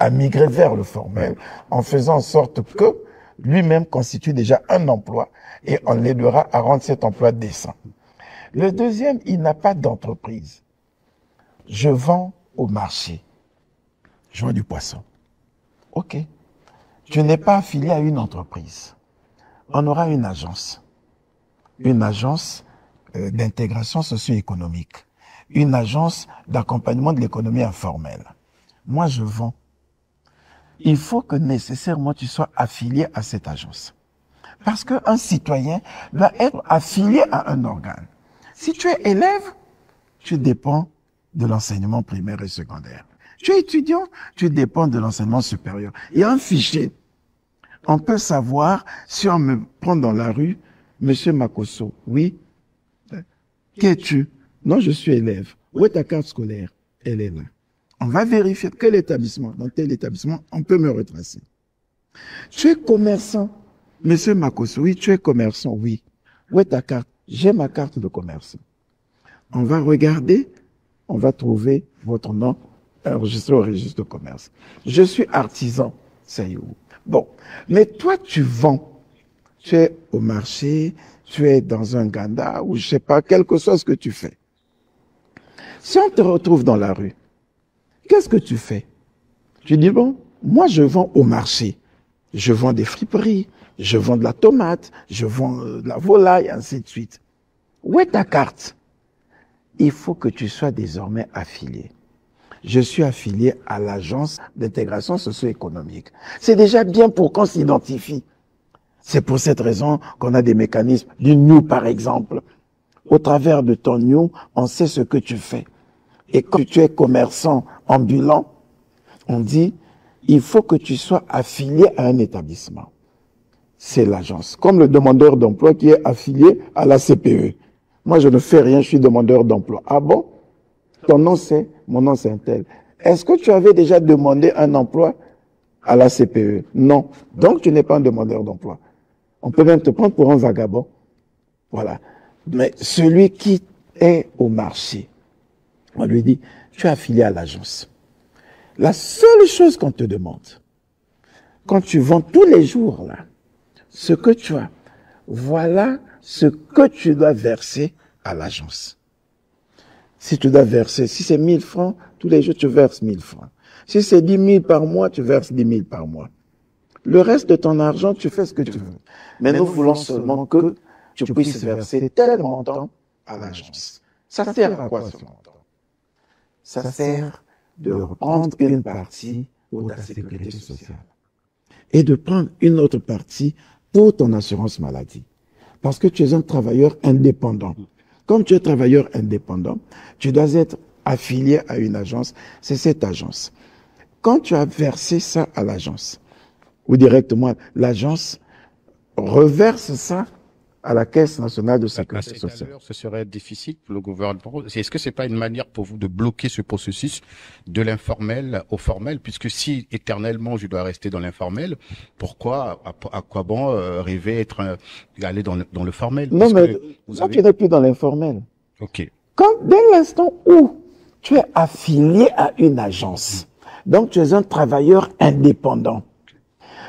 à migrer vers le formel en faisant en sorte que lui-même constitue déjà un emploi et on l'aidera à rendre cet emploi décent. Le deuxième, il n'a pas d'entreprise. Je vends au marché. Je vends du poisson. OK. Tu n'es pas affilié à une entreprise. On aura une agence. Une agence euh, d'intégration socio-économique. Une agence d'accompagnement de l'économie informelle. Moi, je vends. Il faut que nécessairement tu sois affilié à cette agence. Parce qu'un citoyen doit être affilié à un organe. Si tu es élève, tu dépends de l'enseignement primaire et secondaire. Tu es étudiant, tu dépends de l'enseignement supérieur. Il y a un fichier. On peut savoir si on me prend dans la rue, Monsieur Makoso, oui. Qui es-tu? Non, je suis élève. Où est ta carte scolaire Elle est là. On va vérifier quel établissement. Dans tel établissement, on peut me retracer. Tu es commerçant. Monsieur Makoso, oui, tu es commerçant, oui. Où est ta carte? J'ai ma carte de commerçant. On va regarder, on va trouver votre nom enregistré au registre de commerce. Je suis artisan, c'est où Bon, mais toi, tu vends. Tu es au marché, tu es dans un ganda ou je sais pas, quelque chose que tu fais. Si on te retrouve dans la rue, qu'est-ce que tu fais? Tu dis, bon, moi je vends au marché. Je vends des friperies, je vends de la tomate, je vends euh, de la volaille, ainsi de suite. Où est ta carte? Il faut que tu sois désormais affilié. Je suis affilié à l'agence d'intégration socio-économique. C'est déjà bien pour qu'on s'identifie. C'est pour cette raison qu'on a des mécanismes du New, par exemple. Au travers de ton New, on sait ce que tu fais. Et quand tu es commerçant ambulant, on dit, il faut que tu sois affilié à un établissement. C'est l'agence. Comme le demandeur d'emploi qui est affilié à la CPE. Moi, je ne fais rien, je suis demandeur d'emploi. Ah bon? Ton nom c'est, mon nom c'est un tel. Est-ce que tu avais déjà demandé un emploi à la CPE Non. Donc tu n'es pas un demandeur d'emploi. On peut même te prendre pour un vagabond. Voilà. Mais celui qui est au marché, on lui dit, tu es affilié à l'agence. La seule chose qu'on te demande, quand tu vends tous les jours, là, ce que tu as, voilà ce que tu dois verser à l'agence. Si tu dois verser, si c'est 1000 francs, tous les jours tu verses 1000 francs. Si c'est 10 000 par mois, tu verses 10 000 par mois. Le reste de ton argent, tu fais ce que tu veux. Mais, nous, voulons seulement que tu, puisses verser tel montant à l'agence. Ça, sert à quoi ce montant Ça sert de prendre une partie pour ta sécurité sociale et de prendre une autre partie pour ton assurance maladie. Parce que tu es un travailleur indépendant. Comme tu es travailleur indépendant, tu dois être affilié à une agence. C'est cette agence. Quand tu as versé ça à l'agence, ou directement l'agence reverse ça à la Caisse nationale de sécurité sociale. Ce serait difficile pour le gouvernement. Est-ce que c'est pas une manière pour vous de bloquer ce processus de l'informel au formel, puisque si éternellement je dois rester dans l'informel, pourquoi, à, quoi bon euh, rêver être euh, aller dans le, dans le formel? Non, mais vous tu n'es plus dans l'informel. Ok. Quand dès l'instant où tu es affilié à une agence, donc tu es un travailleur indépendant.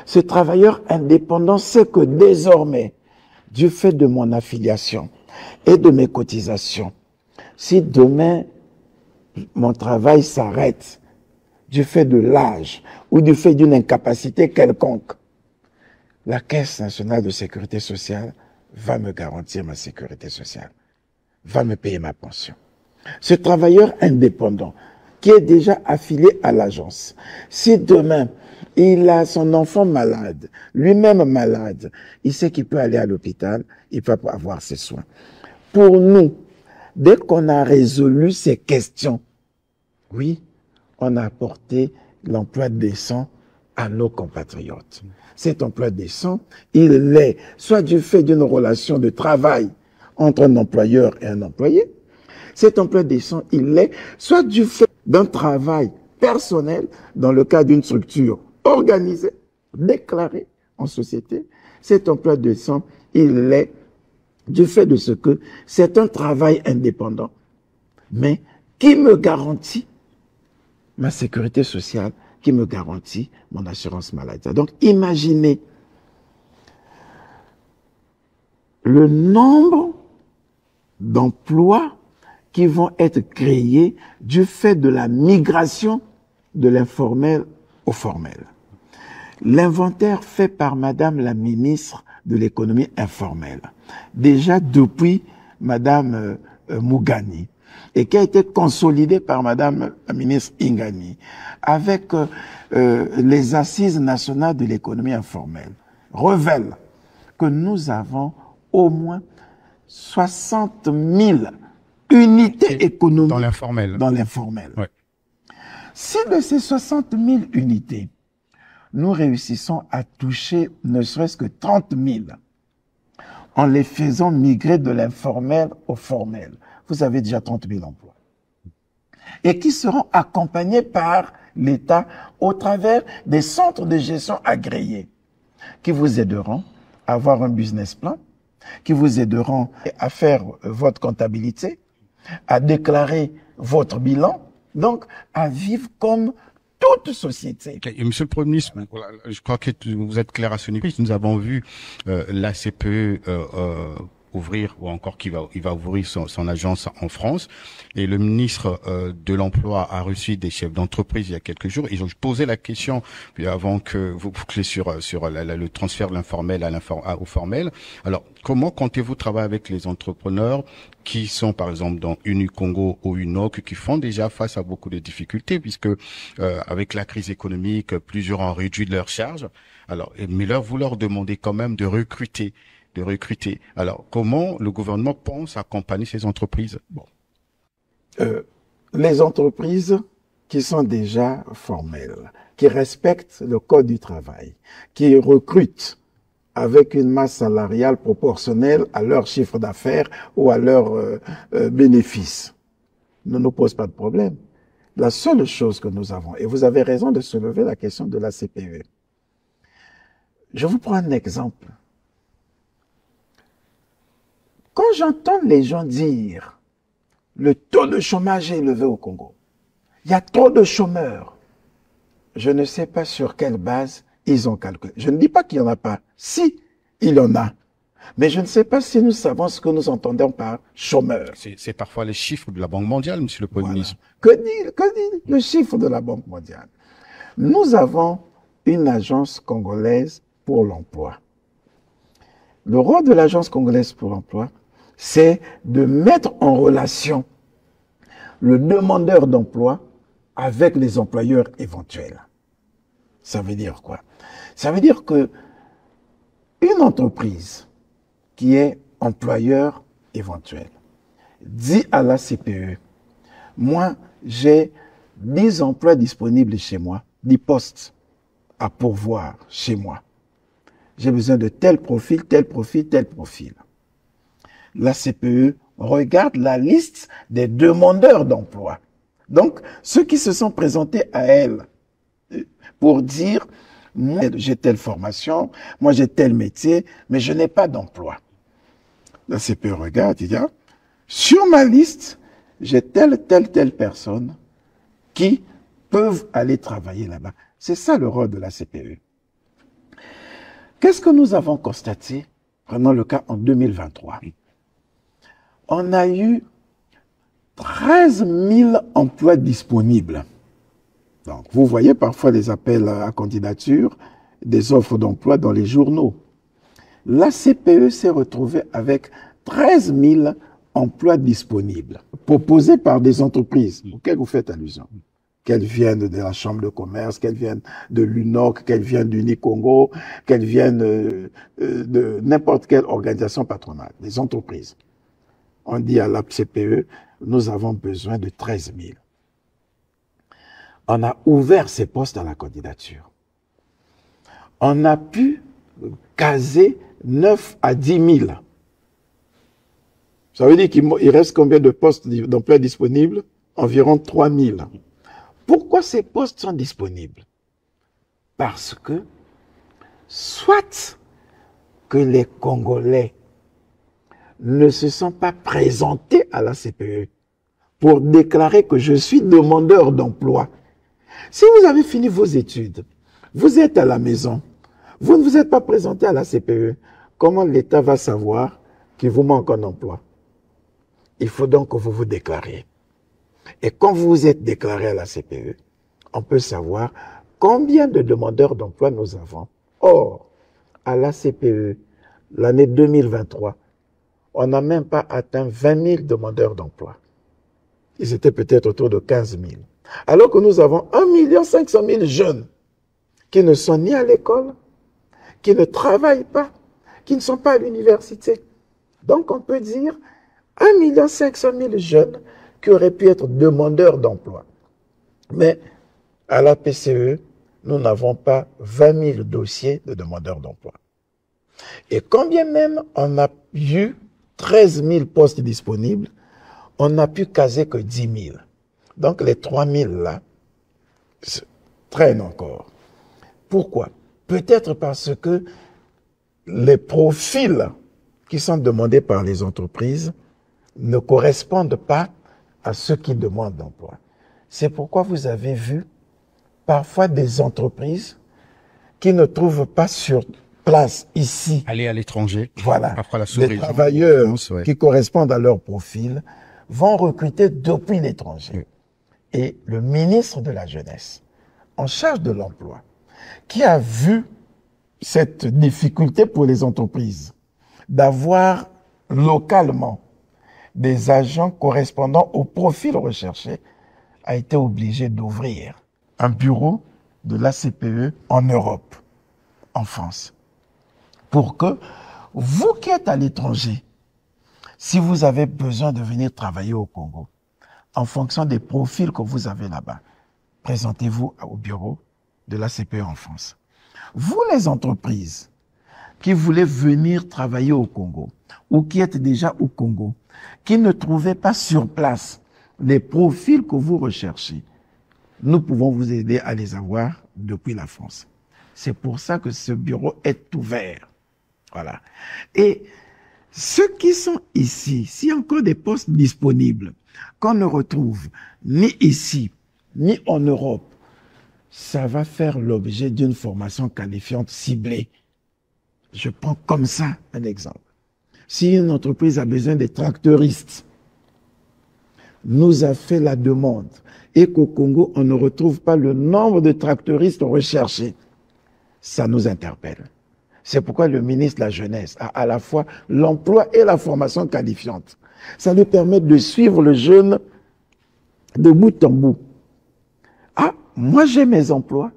Ce travailleur indépendant sait que désormais, du fait de mon affiliation et de mes cotisations, si demain mon travail s'arrête du fait de l'âge ou du fait d'une incapacité quelconque, la Caisse nationale de sécurité sociale va me garantir ma sécurité sociale, va me payer ma pension. Ce travailleur indépendant qui est déjà affilié à l'agence, si demain il a son enfant malade, lui-même malade. Il sait qu'il peut aller à l'hôpital, il peut avoir ses soins. Pour nous, dès qu'on a résolu ces questions, oui, on a apporté l'emploi décent à nos compatriotes. Cet emploi décent, il est soit du fait d'une relation de travail entre un employeur et un employé. Cet emploi décent, il est soit du fait d'un travail personnel dans le cas d'une structure organisé, déclaré en société. Cet emploi de sang, il est du fait de ce que c'est un travail indépendant, mais qui me garantit ma sécurité sociale, qui me garantit mon assurance maladie? Donc imaginez le nombre d'emplois qui vont être créés du fait de la migration de l'informel au formel. L'inventaire fait par Madame la ministre de l'économie informelle, déjà depuis Madame euh, euh, Mougani, et qui a été consolidé par Madame la ministre Ingani, avec euh, les assises nationales de l'économie informelle, révèle que nous avons au moins 60 000 unités économiques dans l'informel. Dans l'informel. Ouais. Si de ces 60 000 unités, nous réussissons à toucher ne serait-ce que 30 000 en les faisant migrer de l'informel au formel, vous avez déjà 30 000 emplois. Et qui seront accompagnés par l'État au travers des centres de gestion agréés qui vous aideront à avoir un business plan, qui vous aideront à faire votre comptabilité, à déclarer votre bilan, donc à vivre comme toute société. Et Monsieur le Premier ministre, je crois que vous êtes clair à ce niveau. Nous avons vu euh, la CPE euh, euh, ouvrir ou encore qu'il va il va ouvrir son, son, agence en France. Et le ministre euh, de l'emploi a reçu des chefs d'entreprise il y a quelques jours. Ils ont posé la question puis avant que vous bouclez sur sur la, le transfert de l'informel à l'inform au formel. Alors comment comptez-vous travailler avec les entrepreneurs qui sont par exemple dans Unicongo ou Unoc qui font déjà face à beaucoup de difficultés puisque euh, avec la crise économique plusieurs ont réduit leurs charges? Alors mais là vous leur demandez quand même de recruter de recruter. Alors, comment le gouvernement pense accompagner ces entreprises? Bon. euh, Les entreprises qui sont déjà formelles, qui respectent le code du travail, qui recrutent avec une masse salariale proportionnelle à leur chiffre d'affaires ou à leurs euh, euh, bénéfices, ne nous pose pas de problème. La seule chose que nous avons, et vous avez raison de soulever la question de la CPE. Je vous prends un exemple quand j'entends les gens dire le taux de chômage est élevé au Congo, il y a trop de chômeurs, je ne sais pas sur quelle base ils ont calculé. Je ne dis pas qu'il n'y en a pas. Si, il y en a. Mais je ne sais pas si nous savons ce que nous entendons par chômeur. C'est parfois les chiffres de la Banque mondiale, monsieur le Premier voilà. ministre. Que dit, que dit le chiffre de la Banque mondiale? Nous avons une agence congolaise pour l'emploi. Le rôle de l'agence congolaise pour l'emploi, c'est de mettre en relation le demandeur d'emploi avec les employeurs éventuels. Ça veut dire quoi? Ça veut dire que une entreprise qui est employeur éventuel dit à la CPE, moi j'ai 10 emplois disponibles chez moi, 10 postes à pourvoir chez moi. J'ai besoin de tel profil, tel profil, tel profil la CPE regarde la liste des demandeurs d'emploi. Donc, ceux qui se sont présentés à elle pour dire, j'ai telle formation, moi j'ai tel métier, mais je n'ai pas d'emploi. La CPE regarde, il dit, ah, sur ma liste, j'ai telle, telle, telle personne qui peuvent aller travailler là-bas. C'est ça le rôle de la CPE. Qu'est-ce que nous avons constaté Prenons le cas en 2023 on a eu 13 000 emplois disponibles. Donc, vous voyez parfois des appels à candidature, des offres d'emploi dans les journaux. La CPE s'est retrouvée avec 13 000 emplois disponibles, proposés par des entreprises auxquelles vous faites allusion. Qu'elles viennent de la Chambre de commerce, qu'elles viennent de l'UNOC, qu'elles viennent du Nicongo, qu'elles viennent de n'importe quelle organisation patronale, des entreprises on dit à la CPE, nous avons besoin de 13 000. On a ouvert ces postes à la candidature. On a pu caser 9 à 10 000. Ça veut dire qu'il reste combien de postes d'emploi disponibles? Environ 3 000. Pourquoi ces postes sont disponibles? Parce que soit que les Congolais ne se sont pas présentés à la CPE pour déclarer que je suis demandeur d'emploi. Si vous avez fini vos études, vous êtes à la maison, vous ne vous êtes pas présenté à la CPE, comment l'État va savoir qu'il vous manque un emploi? Il faut donc que vous vous déclariez. Et quand vous vous êtes déclaré à la CPE, on peut savoir combien de demandeurs d'emploi nous avons. Or, à la CPE, l'année 2023, on n'a même pas atteint 20 000 demandeurs d'emploi. Ils étaient peut-être autour de 15 000. Alors que nous avons 1 500 000 jeunes qui ne sont ni à l'école, qui ne travaillent pas, qui ne sont pas à l'université. Donc on peut dire 1 500 000 jeunes qui auraient pu être demandeurs d'emploi. Mais à la PCE, nous n'avons pas 20 000 dossiers de demandeurs d'emploi. Et combien même on a eu 13 000 postes disponibles, on n'a pu caser que 10 000. Donc les 3 000 là traînent encore. Pourquoi? Peut-être parce que les profils qui sont demandés par les entreprises ne correspondent pas à ceux qui demandent l'emploi. C'est pourquoi vous avez vu parfois des entreprises qui ne trouvent pas sur place ici. Aller à l'étranger. Voilà. les travailleurs qui correspondent à leur profil vont recruter depuis l'étranger. Et le ministre de la Jeunesse, en charge de l'emploi, qui a vu cette difficulté pour les entreprises d'avoir localement des agents correspondant au profil recherché, a été obligé d'ouvrir un bureau de l'ACPE en Europe, en France, pour que vous qui êtes à l'étranger, si vous avez besoin de venir travailler au Congo, en fonction des profils que vous avez là-bas, présentez-vous au bureau de l'ACPE en France. Vous, les entreprises qui voulez venir travailler au Congo ou qui êtes déjà au Congo, qui ne trouvez pas sur place les profils que vous recherchez, nous pouvons vous aider à les avoir depuis la France. C'est pour ça que ce bureau est ouvert. Voilà. Et ceux qui sont ici, s'il y a encore des postes disponibles qu'on ne retrouve ni ici, ni en Europe, ça va faire l'objet d'une formation qualifiante ciblée. Je prends comme ça un exemple. Si une entreprise a besoin de tracteuristes, nous a fait la demande et qu'au Congo, on ne retrouve pas le nombre de tracteuristes recherchés, ça nous interpelle. C'est pourquoi le ministre de la Jeunesse a à la fois l'emploi et la formation qualifiante. Ça lui permet de suivre le jeune de bout en bout. Ah, moi j'ai mes emplois,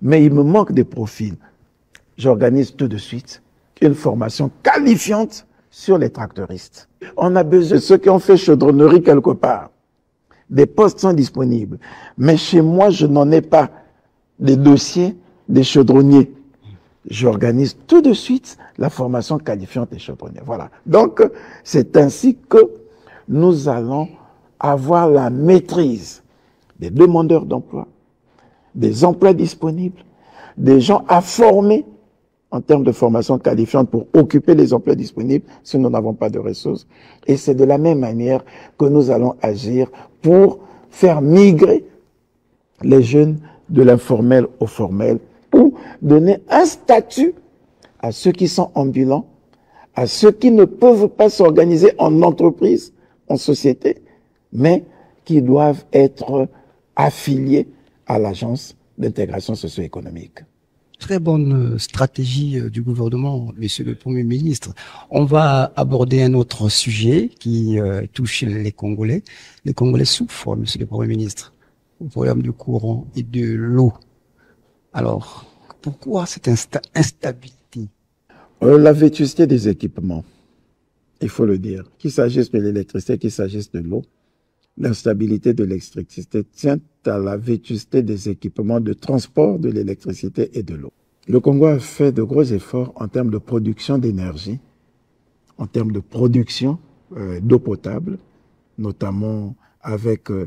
mais il me manque des profils. J'organise tout de suite une formation qualifiante sur les tracteuristes. On a besoin de ceux qui ont fait chaudronnerie quelque part. Des postes sont disponibles. Mais chez moi, je n'en ai pas les dossiers des chaudronniers. J'organise tout de suite la formation qualifiante des chaudronniers. Voilà. Donc, c'est ainsi que nous allons avoir la maîtrise des demandeurs d'emploi, des emplois disponibles, des gens à former en termes de formation qualifiante pour occuper les emplois disponibles si nous n'avons pas de ressources. Et c'est de la même manière que nous allons agir pour faire migrer les jeunes de l'informel au formel ou donner un statut à ceux qui sont ambulants, à ceux qui ne peuvent pas s'organiser en entreprise, en société, mais qui doivent être affiliés à l'agence d'intégration socio-économique. Très bonne euh, stratégie euh, du gouvernement, Monsieur le Premier ministre. On va aborder un autre sujet qui euh, touche les Congolais. Les Congolais souffrent, Monsieur le Premier ministre, au problème du courant et de l'eau. Alors, pourquoi cette instabilité? La vétusté des équipements, il faut le dire. Qu'il s'agisse de l'électricité, qu'il s'agisse de l'eau, L'instabilité de l'électricité tient à la vétusté des équipements de transport de l'électricité et de l'eau. Le Congo a fait de gros efforts en termes de production d'énergie, en termes de production euh, d'eau potable, notamment avec, euh,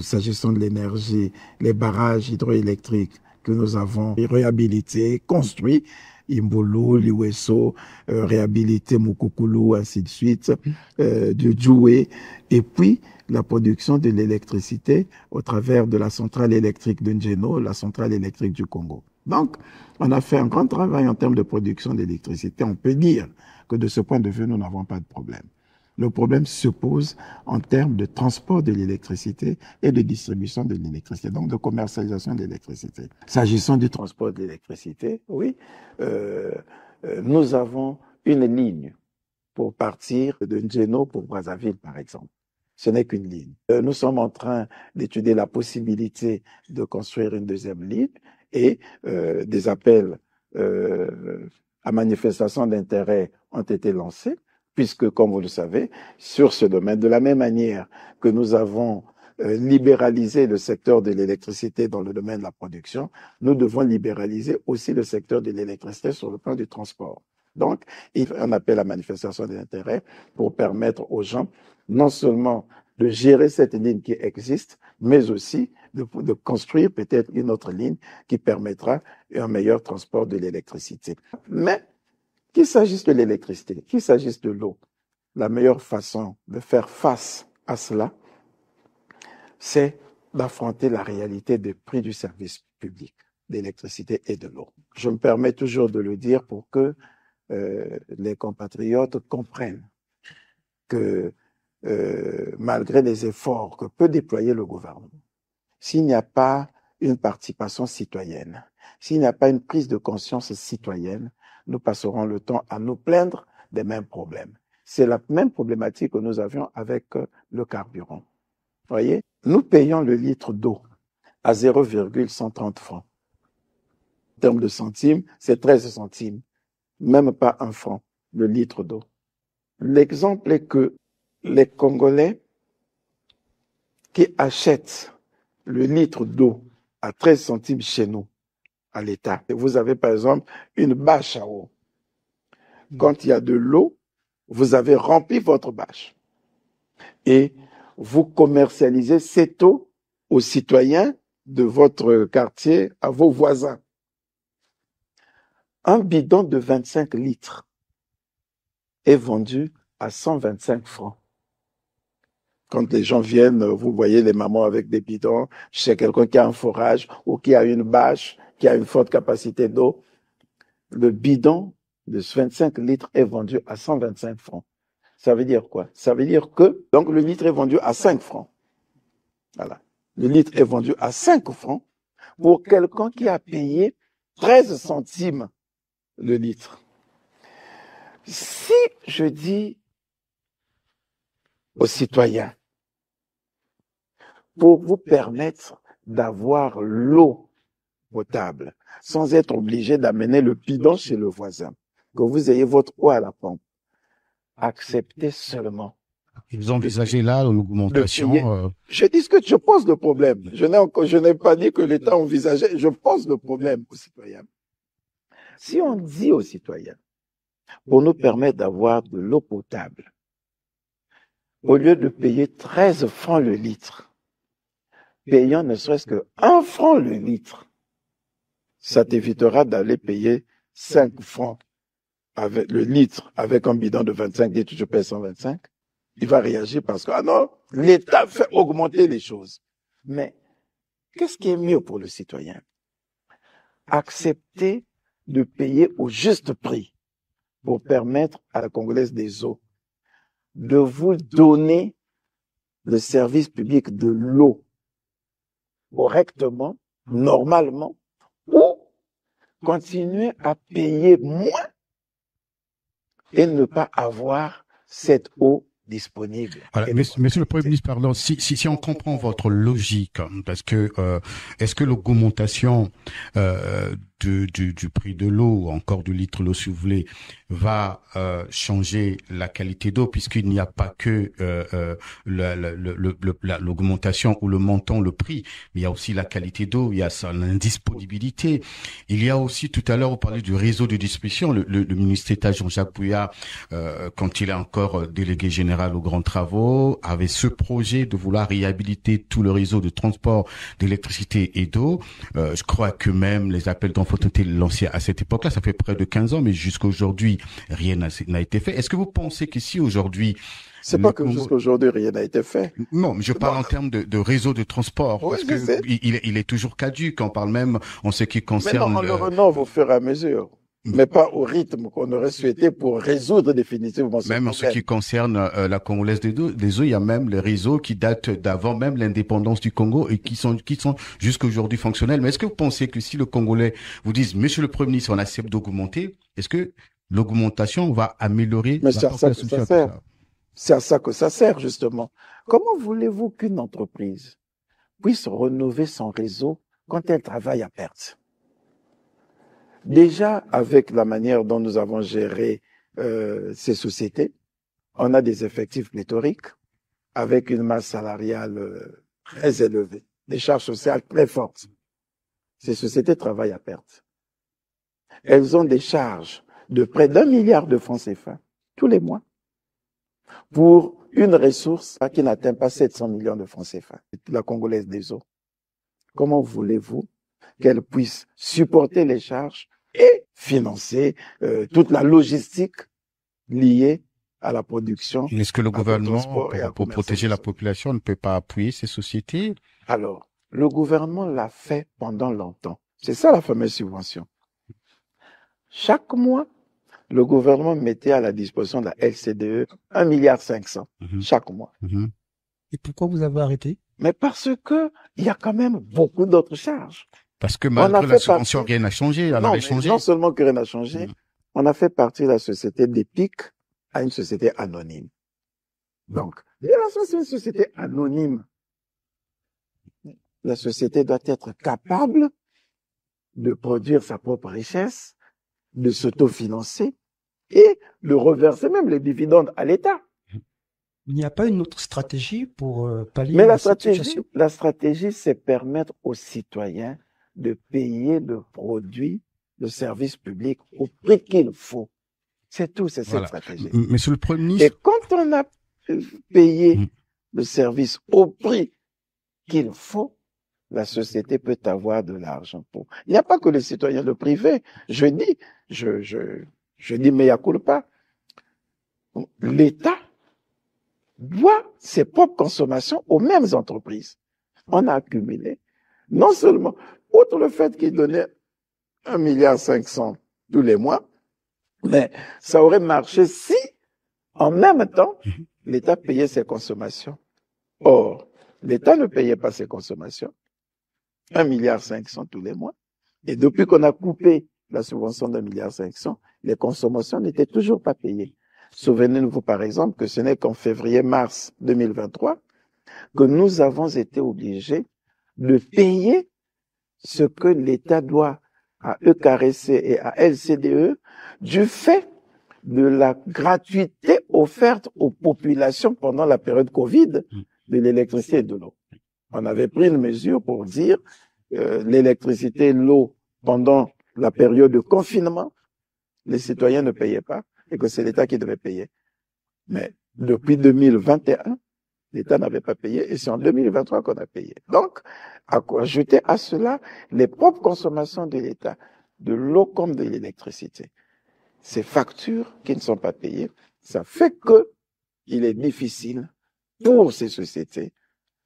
s'agissant de l'énergie, les barrages hydroélectriques que nous avons réhabilités, construits, Imbolo, Liweso, euh, réhabilité Mukukulu, ainsi de suite, euh, du Djoué, et puis la production de l'électricité au travers de la centrale électrique de Njeno, la centrale électrique du Congo. Donc, on a fait un grand travail en termes de production d'électricité. On peut dire que de ce point de vue, nous n'avons pas de problème. Le problème se pose en termes de transport de l'électricité et de distribution de l'électricité, donc de commercialisation de l'électricité. S'agissant du transport de l'électricité, oui, euh, euh, nous avons une ligne pour partir de Ngeno pour Brazzaville, par exemple. Ce n'est qu'une ligne. Euh, nous sommes en train d'étudier la possibilité de construire une deuxième ligne et euh, des appels à manifestation d'intérêt ont été lancés, puisque, comme vous le savez, sur ce domaine, de la même manière que nous avons euh, libéralisé le secteur de l'électricité dans le domaine de la production, nous devons libéraliser aussi le secteur de l'électricité sur le plan du transport. Donc, il y a un appel à manifestation d'intérêt pour permettre aux gens non seulement de gérer cette ligne qui existe, mais aussi de, de construire peut-être une autre ligne qui permettra un meilleur transport de l'électricité. Mais qu'il s'agisse de l'électricité, qu'il s'agisse de l'eau, la meilleure façon de faire face à cela, c'est d'affronter la réalité des prix du service public d'électricité et de l'eau. Je me permets toujours de le dire pour que euh, les compatriotes comprennent que euh, malgré les efforts que peut déployer le gouvernement, s'il n'y a pas une participation citoyenne, s'il n'y a pas une prise de conscience citoyenne, nous passerons le temps à nous plaindre des mêmes problèmes. C'est la même problématique que nous avions avec euh, le carburant. Voyez, nous payons le litre d'eau à 0,130 francs. En termes de centimes, c'est 13 centimes même pas un franc le litre d'eau. L'exemple est que les Congolais qui achètent le litre d'eau à 13 centimes chez nous, à l'État, vous avez par exemple une bâche à eau. Quand il y a de l'eau, vous avez rempli votre bâche et vous commercialisez cette eau aux citoyens de votre quartier, à vos voisins un bidon de 25 litres est vendu à 125 francs. Quand les gens viennent, vous voyez les mamans avec des bidons, chez quelqu'un qui a un forage ou qui a une bâche, qui a une forte capacité d'eau, le bidon de 25 litres est vendu à 125 francs. Ça veut dire quoi? Ça veut dire que, donc le litre est vendu à 5 francs. Voilà. Le litre est vendu à 5 francs pour quelqu'un qui a payé 13 centimes le litre. Si je dis aux citoyens, pour vous permettre d'avoir l'eau potable, sans être obligé d'amener le bidon chez le voisin, que vous ayez votre eau à la pompe, acceptez seulement. Ils envisageaient là l'augmentation. Euh... Je discute, je pose le problème. Je n'ai encore, je n'ai pas dit que l'État envisageait, je pose le problème aux citoyens. Si on dit aux citoyens, pour nous permettre d'avoir de l'eau potable, au lieu de payer 13 francs le litre, payant ne serait-ce que 1 franc le litre, ça t'évitera d'aller payer 5 francs avec le litre avec un bidon de 25 litres, je paye 125. Il va réagir parce que, ah non, l'État fait augmenter les choses. Mais qu'est-ce qui est mieux pour le citoyen? Accepter de payer au juste prix pour permettre à la Congolaise des eaux de vous donner le service public de l'eau correctement, normalement, continuer à payer moins et ne pas avoir cette eau disponible. Voilà, monsieur, monsieur, le Premier ministre, pardon, si, si, si on comprend votre logique, parce que euh, est-ce que l'augmentation euh, du, du, du, prix de l'eau encore du litre vous voulez, va euh, changer la qualité d'eau, puisqu'il n'y a pas que euh, l'augmentation ou le montant, le prix, mais il y a aussi la qualité d'eau, il y a l'indisponibilité. Il y a aussi, tout à l'heure, vous parlez du réseau de distribution. Le, le, le ministre d'État Jean-Jacques Bouillard, euh, quand il est encore délégué général aux grands travaux, avait ce projet de vouloir réhabiliter tout le réseau de transport d'électricité et d'eau. je crois que même les appels d'enfants lancés à cette époque-là, ça fait près de 15 ans, mais jusqu'à aujourd'hui, rien n'a été fait. Est-ce que vous pensez qu'ici aujourd'hui c'est pas que jusqu'à aujourd'hui rien n'a été fait. Non, mais je parle bon. en termes de, de, réseau de transport oui, parce que il, il, est toujours caduque. On parle même en ce qui concerne. Mais non, on le, le rénove au fur et à mesure. Mais pas au rythme qu'on aurait souhaité pour résoudre définitivement ce Même en ce qui concerne euh, la Congolaise des eaux, des eaux, il y a même les réseaux qui datent d'avant même l'indépendance du Congo et qui sont qui sont jusqu'aujourd'hui fonctionnels. Mais est-ce que vous pensez que si le Congolais vous disent, Monsieur le Premier ministre, on accepte d'augmenter, est-ce que l'augmentation va améliorer Mais c'est à ça que ça sert. C'est à ça que ça sert justement. Comment voulez-vous qu'une entreprise puisse renouveler son réseau quand elle travaille à perte? Déjà, avec la manière dont nous avons géré euh, ces sociétés, on a des effectifs pléthoriques avec une masse salariale euh, très élevée, des charges sociales très fortes. Ces sociétés travaillent à perte. Elles ont des charges de près d'un milliard de francs CFA tous les mois pour une ressource qui n'atteint pas 700 millions de francs CFA, la Congolaise des eaux. Comment voulez-vous qu'elle puisse supporter les charges et financer euh, toute la logistique liée à la production. Est-ce que le gouvernement, pour, pour protéger la population, ne peut pas appuyer ces sociétés? Alors, le gouvernement l'a fait pendant longtemps. C'est ça la fameuse subvention. Chaque mois, le gouvernement mettait à la disposition de la LCDE 1 milliard 500 Mhm. chaque mois. Mhm. Et pourquoi vous avez arrêté? Mais parce que il y a quand même beaucoup d'autres charges. Parce que malgré la subvention, partie- rien n'a changé. Elle non, avait mais changé. non seulement que rien n'a changé, Mhm. on a fait partie de la société d'EPIC à une société anonyme. Donc, la c'est une société anonyme. La société doit être capable de produire sa propre richesse, de s'autofinancer et de reverser même les dividendes à l'État. Il n'y a pas une autre stratégie pour euh, pallier Mais la cette stratégie, situation? la stratégie, c'est permettre aux citoyens de payer le produit, le service public au prix qu'il faut. C'est tout, c'est cette Voilà. stratégie. Monsieur le Premier Et ministre, quand on a payé Mm. le service au prix qu'il faut, la société peut avoir de l'argent pour. Il n'y a pas que les citoyens, le privé. Je dis, je, je, je dis mea culpa. L'État doit ses propres consommations aux mêmes entreprises. On a accumulé, non seulement, outre le fait qu'il donnait un milliard cinq cents tous les mois, mais ça aurait marché si, en même temps, Mhm. l'État payait ses consommations. Or, l'État ne payait pas ses consommations. Un milliard cinq cents tous les mois. Et depuis qu'on a coupé la subvention d'un milliard cinq cents, les consommations n'étaient toujours pas payées. Souvenez-vous par exemple que ce n'est qu'en février-mars 2023 que nous avons été obligés de payer ce que l'État doit à EKRC et à LCDE du fait de la gratuité offerte aux populations pendant la période Covid de l'électricité et de l'eau. On avait pris une mesure pour dire euh, l'électricité et l'eau pendant la période de confinement, les citoyens ne payaient pas et que c'est l'État qui devait payer. Mais depuis 2021, l'État n'avait pas payé et c'est en 2023 qu'on a payé. Donc, à quoi ajouter à cela les propres consommations de l'État, de l'eau comme de l'électricité? Ces factures qui ne sont pas payées, ça fait que il est difficile pour ces sociétés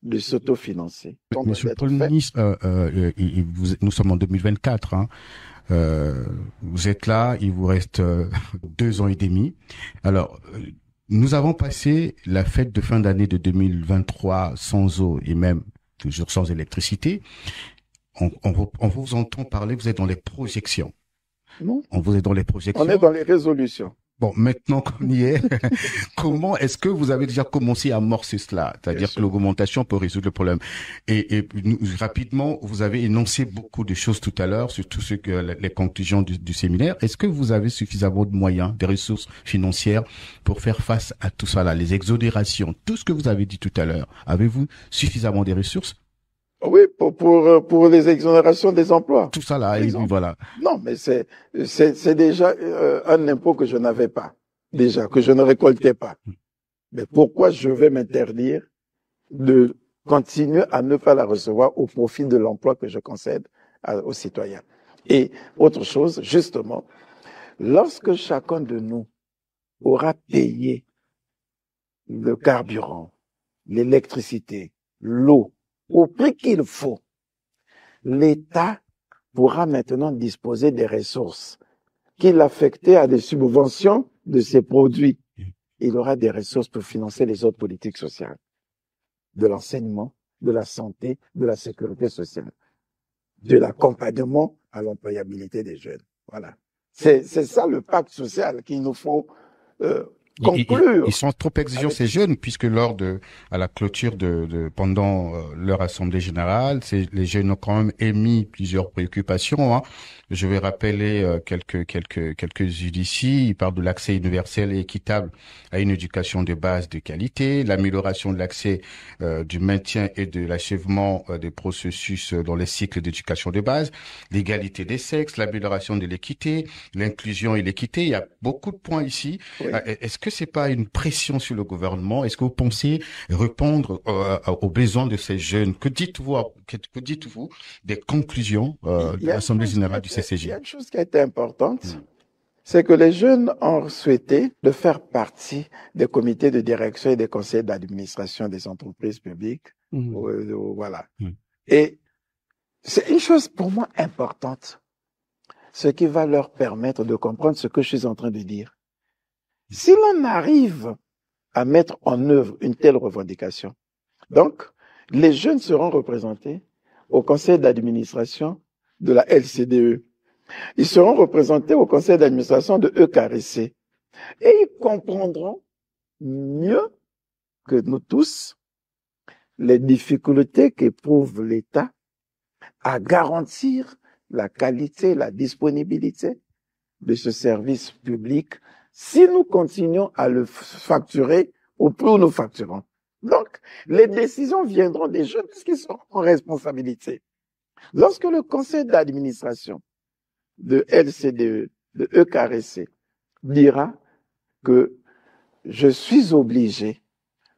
de s'autofinancer. Monsieur le Premier ministre, euh, euh, vous- nous sommes en 2024. Hein. Euh, vous êtes là, il vous reste euh, deux ans et demi. Alors, euh, nous avons passé la fête de fin d'année de 2023 sans eau et même toujours sans électricité. On, on vous, on vous entend parler, vous êtes dans les projections. Non, On vous est dans les projections. on est dans les résolutions. Bon, maintenant qu'on y est, comment est-ce que vous avez déjà commencé à amorcer cela? C'est-à-dire que l'augmentation peut résoudre le problème. Et, et nous- rapidement, vous avez énoncé beaucoup de choses tout à l'heure sur tout ce que les conclusions du, du séminaire. Est-ce que vous avez suffisamment de moyens, des ressources financières pour faire face à tout ça là, les exonérations, tout ce que vous avez dit tout à l'heure? Avez-vous suffisamment des ressources Oui, pour, pour, euh, pour les exonérations des emplois. Tout ça là, exemple. voilà. Non, mais c'est, c'est, c'est déjà euh, un impôt que je n'avais pas, déjà, que je ne récoltais pas. Mais pourquoi je vais m'interdire de continuer à ne pas la recevoir au profit de l'emploi que je concède à- aux citoyens? Et autre chose, justement, lorsque chacun de nous aura payé le carburant, l'électricité, l'eau, au prix qu'il faut, l'État pourra maintenant disposer des ressources qu'il affectait à des subventions de ses produits, il aura des ressources pour financer les autres politiques sociales, de l'enseignement, de la santé, de la sécurité sociale, de l'accompagnement à l'employabilité des jeunes. Voilà. C'est ça le pacte social qu'il nous faut euh, conclure. Ils, sont trop exigeants ces jeunes puisque lors de à la clôture de, de pendant euh, leur assemblée générale, les jeunes ont quand même émis plusieurs préoccupations. Hein. Je vais rappeler euh, quelques quelques quelques-unes ici. Il parle de l'accès universel et équitable à une éducation de base de qualité, l'amélioration de l'accès euh, du maintien et de l'achèvement des processus dans les cycles d'éducation de base, l'égalité des sexes, l'amélioration de l'équité, l'inclusion et l'équité. Il y a beaucoup de points ici. Est-ce que c'est pas une pression sur le gouvernement? Est-ce que vous pensez répondre euh, aux besoins de ces jeunes? Que dites-vous que, dites-vous des conclusions euh, de l'Assemblée générale du CCJ Il y a une chose qui a été importante. Hmm. C'est que les jeunes ont souhaité de faire partie des comités de direction et des conseils d'administration des entreprises publiques. Hmm. voilà. Hmm. Et c'est une chose pour moi importante, ce qui va leur permettre de comprendre ce que je suis en train de dire. Si l'on arrive à mettre en œuvre une telle revendication, donc les jeunes seront représentés au conseil d'administration de la LCDE. Ils seront représentés au conseil d'administration de EKRC. Et ils comprendront mieux que nous tous les difficultés qu'éprouve l'État à garantir la qualité, la disponibilité de ce service public si nous continuons à le facturer au plus où nous facturons. Donc, les décisions viendront des jeunes puisqu'ils sont en responsabilité. Lorsque le conseil d'administration de LCDE, de EKRC, dira que je suis obligé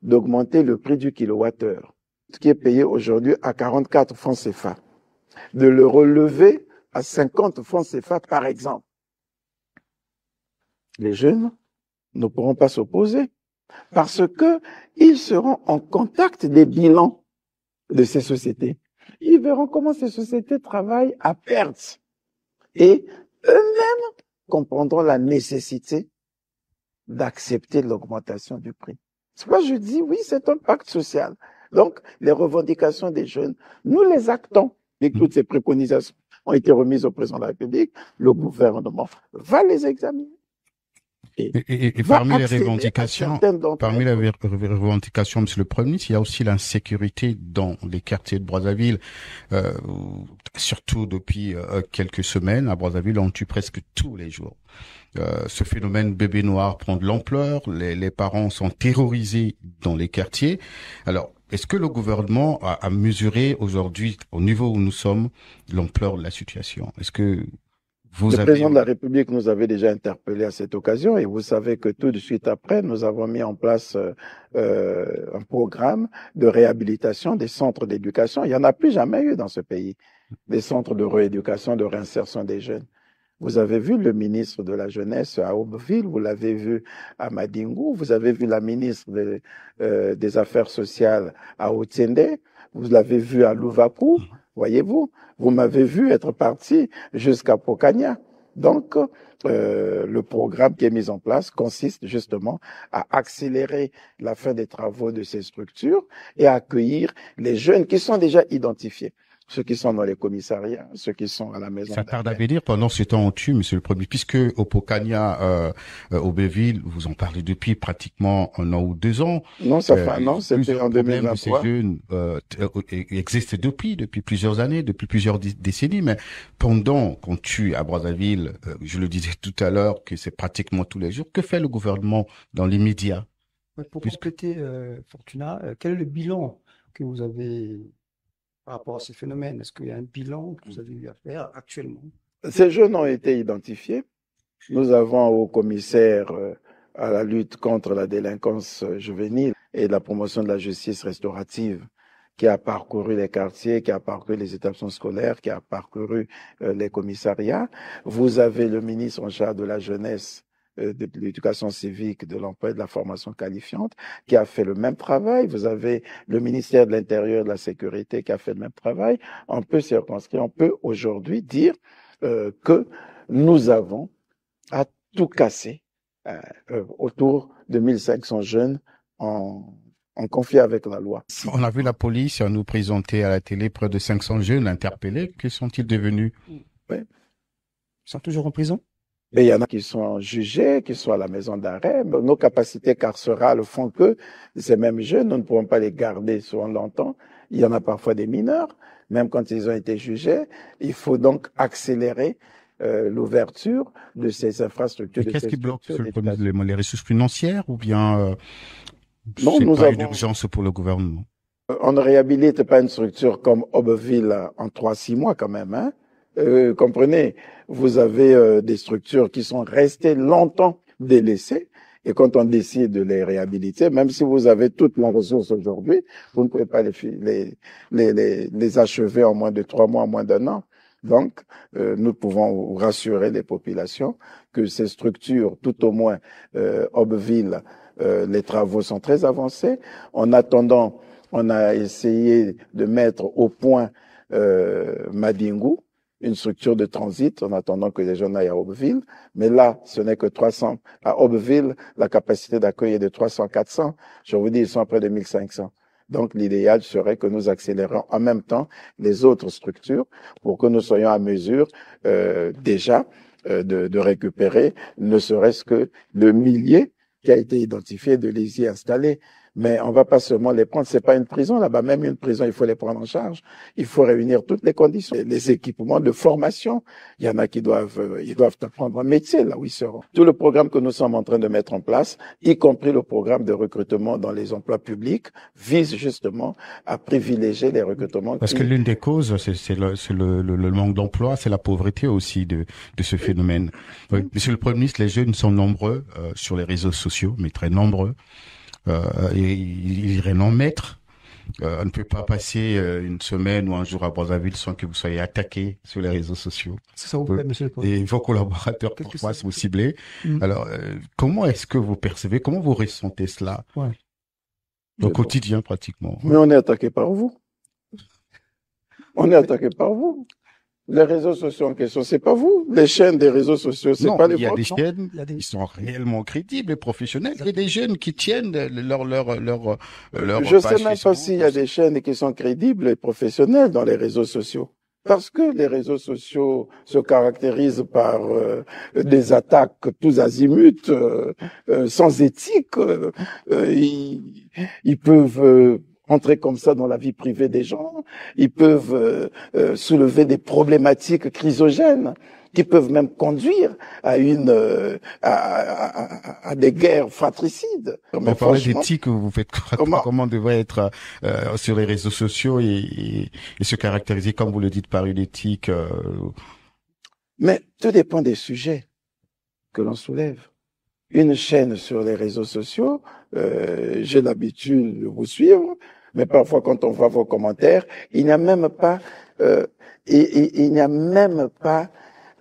d'augmenter le prix du kilowattheure, ce qui est payé aujourd'hui à 44 francs CFA, de le relever à 50 francs CFA par exemple les jeunes ne pourront pas s'opposer parce que ils seront en contact des bilans de ces sociétés. Ils verront comment ces sociétés travaillent à perte et eux-mêmes comprendront la nécessité d'accepter l'augmentation du prix. C'est pourquoi je dis oui, c'est un pacte social. Donc, les revendications des jeunes, nous les actons. Et toutes ces préconisations ont été remises au président de la République. Le gouvernement va les examiner. Et, et, et parmi les revendications, parmi les revendications, Monsieur le Premier ministre, il y a aussi l'insécurité dans les quartiers de Brazzaville. Euh, surtout depuis euh, quelques semaines, à Brazzaville, on tue presque tous les jours. Euh, ce phénomène bébé noir prend de l'ampleur. Les, les, parents sont terrorisés dans les quartiers. Alors, est-ce que le gouvernement a, a mesuré aujourd'hui, au niveau où nous sommes, l'ampleur de la situation? Est-ce que le président de la République nous avait déjà interpellé à cette occasion et vous savez que tout de suite après, nous avons mis en place euh, euh un programme de réhabilitation des centres d'éducation. Il n'y en a plus jamais eu dans ce pays, des centres de rééducation, de réinsertion des jeunes. Vous avez vu le ministre de la Jeunesse à Aubeville, vous l'avez vu à Madingu, vous avez vu la ministre euh, des Affaires sociales à Otiende, vous l'avez vu à Louvakou, voyez-vous. Vous m'avez vu être parti jusqu'à Pocagna. Donc, euh, le programme qui est mis en place consiste justement à accélérer la fin des travaux de ces structures et à accueillir les jeunes qui sont déjà identifiés ceux qui sont dans les commissariats, ceux qui sont à la maison. Ça tarde à venir pendant ce temps on tue, monsieur le Premier, puisque au Pocania, euh, euh, au Béville, vous en parlez depuis pratiquement un an ou deux ans. Non, ça fait un an, c'était en 2023. De ces jeunes euh, existent depuis, depuis plusieurs années, depuis plusieurs décennies, mais pendant qu'on tue à Brazzaville, euh, je le disais tout à l'heure, que c'est pratiquement tous les jours, que fait le gouvernement dans les médias Pour compléter, euh, Fortuna, quel est le bilan que vous avez par rapport à ce phénomène Est-ce qu'il y a un bilan que vous avez eu à faire actuellement? Ces jeunes ont été identifiés. Nous avons au commissaire euh, à la lutte contre la délinquance euh, juvénile et la promotion de la justice restaurative qui a parcouru les quartiers, qui a parcouru les établissements scolaires, qui a parcouru euh, les commissariats. Vous avez le ministre en charge de la jeunesse de l'éducation civique, de l'emploi et de la formation qualifiante, qui a fait le même travail. Vous avez le ministère de l'Intérieur et de la Sécurité qui a fait le même travail. On peut circonscrire, on peut aujourd'hui dire euh, que nous avons tout casser euh, euh, autour de 1500 jeunes en, en conflit avec la loi. On a vu la police nous présenter à la télé près de 500 jeunes interpellés. Que sont-ils devenus? Ils sont toujours en prison? Et il y en a qui sont jugés, qui sont à la maison d'arrêt. Mais Nos capacités carcérales font que ces mêmes jeunes, nous ne pouvons pas les garder souvent longtemps. Il y en a parfois des mineurs, même quand ils ont été jugés. Il faut donc accélérer euh, l'ouverture de ces infrastructures. Qu'est-ce qui bloque sur le les, ressources financières ou bien euh, Non, c'est nous pas une avons- urgence pour le gouvernement? On ne réhabilite pas une structure comme Aubeville en trois, six mois quand même. Hein? Euh, comprenez, vous avez euh, des structures qui sont restées longtemps délaissées. Et quand on décide de les réhabiliter, même si vous avez toute la ressource aujourd'hui, vous ne pouvez pas les, les, les, les, achever en moins de trois mois, en moins d'un an. Donc, euh, nous pouvons rassurer les populations que ces structures, tout au moins euh, Aubeville, euh, les travaux sont très avancés. En attendant, on a essayé de mettre au point euh, une structure de transit en attendant que les jeunes aillent à Aubeville. Mais là, ce n'est que 300. À Aubeville, la capacité d'accueil est de 300-400. Je vous dis, ils sont à près de 1500. Donc, l'idéal serait que nous accélérions en même temps les autres structures pour que nous soyons à mesure euh, déjà euh, de, de récupérer ne serait-ce que le millier qui a été identifié de les y installer. Mais on va pas seulement les prendre, c'est pas une prison là-bas, même une prison, il faut les prendre en charge. Il faut réunir toutes les conditions, les équipements de formation. Il y en a qui doivent, euh, ils doivent apprendre un métier là où ils seront. Tout le programme que nous sommes en train de mettre en place, y compris le programme de recrutement dans les emplois publics, vise justement à privilégier les recrutements. Parce qui- que l'une des causes, c'est le, le, le- le manque d'emploi, c'est la pauvreté aussi de, de ce phénomène. Oui. Monsieur le Premier ministre, les jeunes sont nombreux euh, sur les réseaux sociaux, mais très nombreux. Euh, et ils iraient non maître. Euh, on ne peut pas passer euh, une semaine ou un jour à Brazzaville sans que vous soyez attaqué sur les réseaux sociaux. C'est ça vous plaît, monsieur le Président Et vos collaborateurs Qu'est-ce que parfois sont ciblés. Mhm. Alors, euh, comment est-ce que vous percevez, comment vous ressentez cela? Ouais. au quotidien pratiquement Mais on est attaqué par vous. On est attaqué par vous. Les réseaux sociaux en question, c'est pas vous. Les chaînes des réseaux sociaux, c'est pas les il y a vôtres, des chaînes Il y a des... ils sont réellement crédibles et professionnels et des jeunes qui tiennent leur leur leur leur Je sais même pas s'il y a des chaînes qui sont crédibles et professionnelles dans les réseaux sociaux. Parce que les réseaux sociaux se caractérisent par euh, des attaques tous azimuts, euh, euh, sans éthique. euh, euh, ils, ils peuvent euh, entrer comme ça dans la vie privée des gens. Ils peuvent euh, euh, soulever des problématiques chrysogènes qui peuvent même conduire à une euh, à, à- à- des guerres fratricides. On Mais parlait d'éthique, vous faites Comment Comment, devrait être euh, sur les réseaux sociaux et, et, et se caractériser, comme vous le dites, par une éthique euh, Mais tout dépend des sujets que l'on soulève. Une chaîne sur les réseaux sociaux, euh, j'ai l'habitude de vous suivre, mais parfois quand on voit vos commentaires, il n'y a même pas, euh, il, il- il n'y a même pas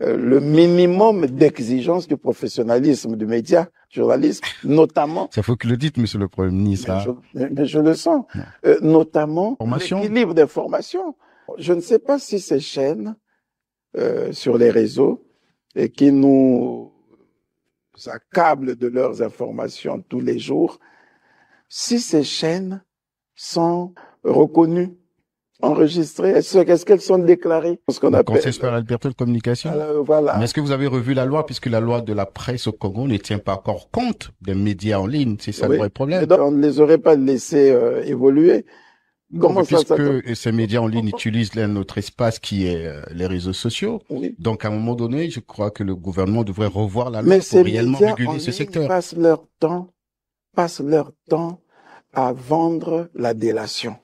euh, le minimum d'exigence du professionnalisme du média, journaliste, notamment Ça faut que le dites, Monsieur le Premier ministre. mais hein. je, mais- mais je le sens. Euh, notamment Formation. l'équilibre d'information. Je ne sais pas si ces chaînes euh, sur les réseaux et qui nous accablent de leurs informations tous les jours, si ces chaînes sont reconnues, enregistrées, est-ce qu'elles sont déclarées? Ce qu'on Le appelle. Conseil supérieur de la liberté de communication. Alors, voilà. Mais est-ce que vous avez revu la loi, puisque la loi de la presse au Congo ne tient pas encore compte des médias en ligne? C'est ça Oui. le vrai Et problème. donc, on ne les aurait pas laissés euh, évoluer. Comment Mais ça, ça puisque ces médias en ligne utilisent notre espace qui est euh, les réseaux sociaux. Oui. Donc, à un moment donné, je crois que le gouvernement devrait revoir la loi Mais pour réellement médias en réguler ce ligne secteur. passent leur temps, passent leur temps à vendre la délation,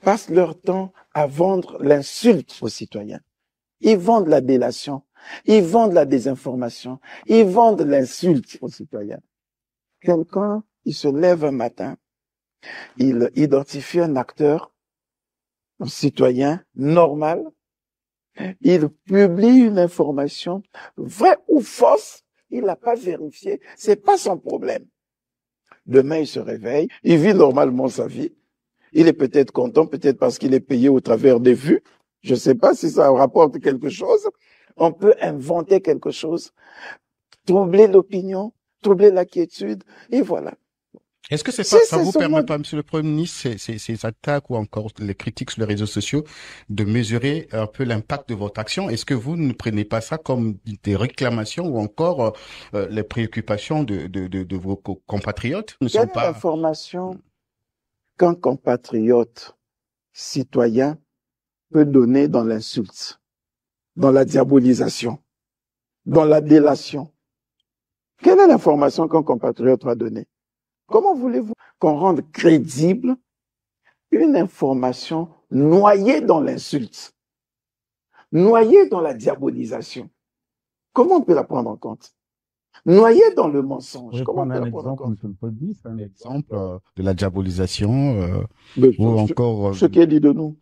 passent leur temps à vendre l'insulte aux citoyens. Ils vendent la délation, ils vendent la désinformation, ils vendent l'insulte aux citoyens. Quelqu'un, il se lève un matin, il identifie un acteur, un citoyen normal, il publie une information, vraie ou fausse, il l'a pas vérifié, c'est pas son problème. Demain, il se réveille, il vit normalement sa vie. Il est peut-être content, peut-être parce qu'il est payé au travers des vues. Je sais pas si ça rapporte quelque chose. On peut inventer quelque chose. troubler l'opinion, troubler la quiétude, et voilà. Est-ce que c'est pas, ça vous permet pas, Monsieur le Premier ministre, ces, ces, ces attaques ou encore les critiques sur les réseaux sociaux, de mesurer un peu l'impact de votre action? Est-ce que vous ne prenez pas ça comme des réclamations ou encore euh, les préoccupations de, de, de, de vos co- compatriotes ne sont Quelle est pas l'information qu'un compatriote citoyen peut donner dans l'insulte, dans la diabolisation, dans la délation. Quelle est l'information qu'un compatriote va donner? Comment voulez-vous qu'on rende crédible une information noyée dans l'insulte, noyée dans la diabolisation? Comment on peut la prendre en compte? Noyée dans le mensonge Je Comment on prendre peut un la prendre en exemple, compte? Monsieur le un exemple euh, de la diabolisation euh, Mais ou ce- encore euh, ce qui est dit de nous.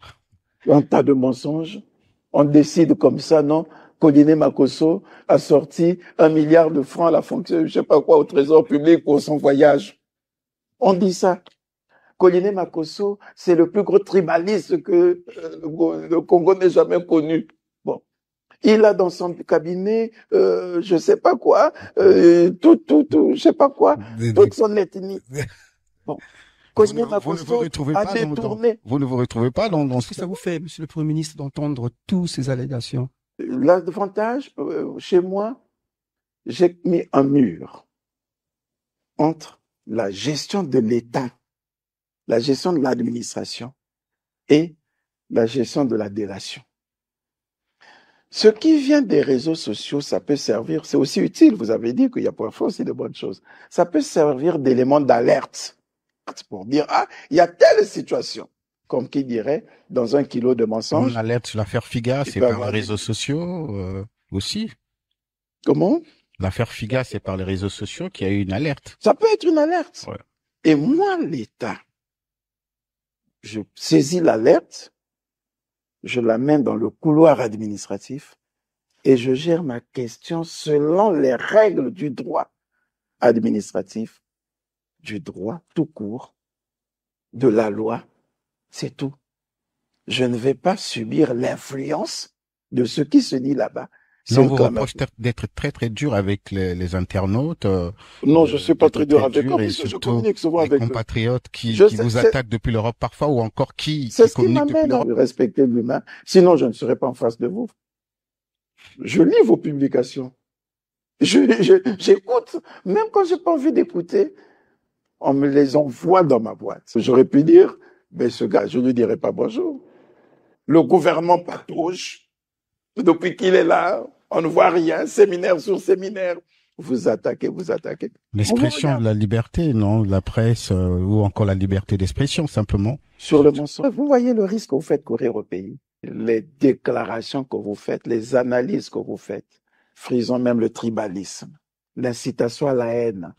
Un tas de mensonges. On décide comme ça, non? Coliné Makosso a sorti un milliard de francs à la fonction, je sais pas quoi, au trésor public pour son voyage. On dit ça. Coliné Makosso, c'est le plus gros tribaliste que euh, le Go- le Congo n'ait jamais connu. Bon. Il a dans son cabinet, euh, je sais pas quoi, euh, tout, tout, tout, je sais pas quoi, toute son ethnie. Bon. Vous ne- vous ne vous retrouvez a pas dans- vous ne vous retrouvez pas dans, dans Qu'est-ce que ça vous fait, Monsieur le Premier ministre, d'entendre tous ces allégations? L'avantage, euh, chez moi, j'ai mis un mur entre la gestion de l'État, la gestion de l'administration et la gestion de la délation. Ce qui vient des réseaux sociaux, ça peut servir, c'est aussi utile, vous avez dit qu'il y a parfois aussi de bonnes choses, ça peut servir d'élément d'alerte pour dire, ah, il y a telle situation, comme qui dirait, dans un kilo de mensonges, On alerte sur l'affaire Figa, c'est peut par les réseaux sociaux euh, aussi. comment? L'affaire Figa, c'est par les réseaux sociaux qu'il y a eu une alerte. Ça peut être une alerte. Ouais. Et moi, l'État, je saisis l'alerte, je la mets dans le couloir administratif et je gère ma question selon les règles du droit administratif, du droit tout court, de la loi. C'est tout. Je ne vais pas subir l'influence de ce qui se dit là-bas. C'est Non, une vous reproche d'être- très très dur avec les, les internautes, euh, Non, euh, je suis pas très dur très avec eux, et que je surtout communique souvent les avec eux. compatriotes qui, Je qui sais, vous c'est- attaquent depuis l'Europe parfois ou encore qui, C'est qui ce qui depuis m'amène à l'Europe. respecter l'humain. Sinon, je ne serais pas en face de vous. Je lis vos publications. Je, je- j'écoute. Même quand j'ai pas envie d'écouter, on me les envoie dans ma boîte. J'aurais pu dire, mais ce gars, je ne lui dirai pas bonjour. Le gouvernement patrouche. Depuis qu'il est là, on ne voit rien. Séminaire sur séminaire. Vous attaquez, vous attaquez. L'expression de la liberté, non, la presse euh, ou encore la liberté d'expression simplement. sur le mensonge. Vous voyez le risque que vous faites courir au pays. Les déclarations que vous faites, les analyses que vous faites, frisons même le tribalisme, l'incitation à la haine,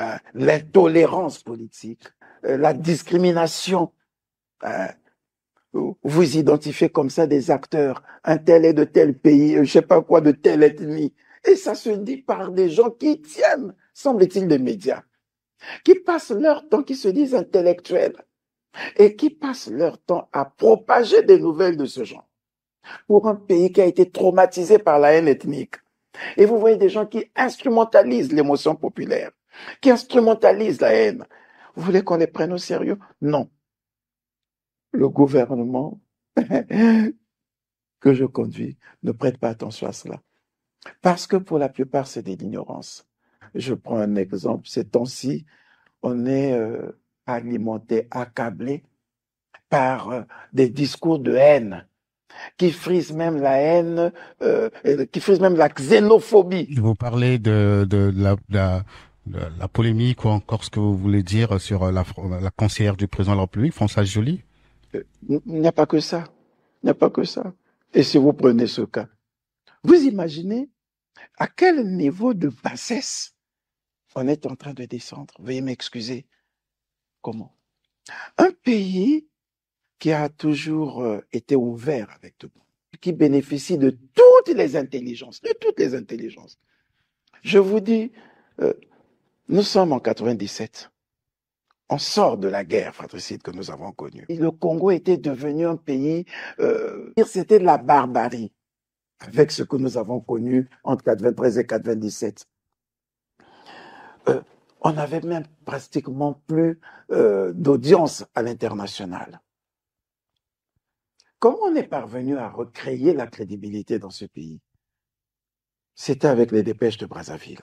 euh, l'intolérance politique, euh, la discrimination. Vous- identifiez comme ça des acteurs, un tel est de tel pays, je sais pas quoi, de telle ethnie. Et ça se dit par des gens qui tiennent, semble-t-il, des médias, qui passent leur temps, qui se disent intellectuels et qui passent leur temps à propager des nouvelles de ce genre pour un pays qui a été traumatisé par la haine ethnique. Et vous voyez des gens qui instrumentalisent l'émotion populaire, qui instrumentalisent la haine. Vous voulez qu'on les prenne au sérieux? Non. Le gouvernement que je conduis ne prête pas attention à cela. Parce que pour la plupart, c'est de l'ignorance. Je prends un exemple. Ces temps-ci, on est euh, alimenté, accablé par euh, des discours de haine qui frisent même la haine, euh, qui frisent même la xénophobie. Vous parlez de, de la polémique ou encore ce que vous voulez dire sur la, la conseillère du président de la République, Françoise Joly? Il n'y a pas que ça. Il n'y a pas que ça. Et si vous prenez ce cas, vous imaginez à quel niveau de bassesse on est en train de descendre. Veuillez m'excuser. Comment? Un pays qui a toujours euh, été ouvert avec tout le monde, qui bénéficie de toutes les intelligences, de toutes les intelligences. Je vous dis, euh, nous sommes en 97. On sort de la guerre fratricide que nous avons connue. Le Congo était devenu un pays, euh, c'était de la barbarie avec ce que nous avons connu entre 93 et 97. euh, on n'avait même pratiquement plus euh, d'audience à l'international. Comment on est parvenu à recréer la crédibilité dans ce pays? C'était avec les dépêches de Brazzaville.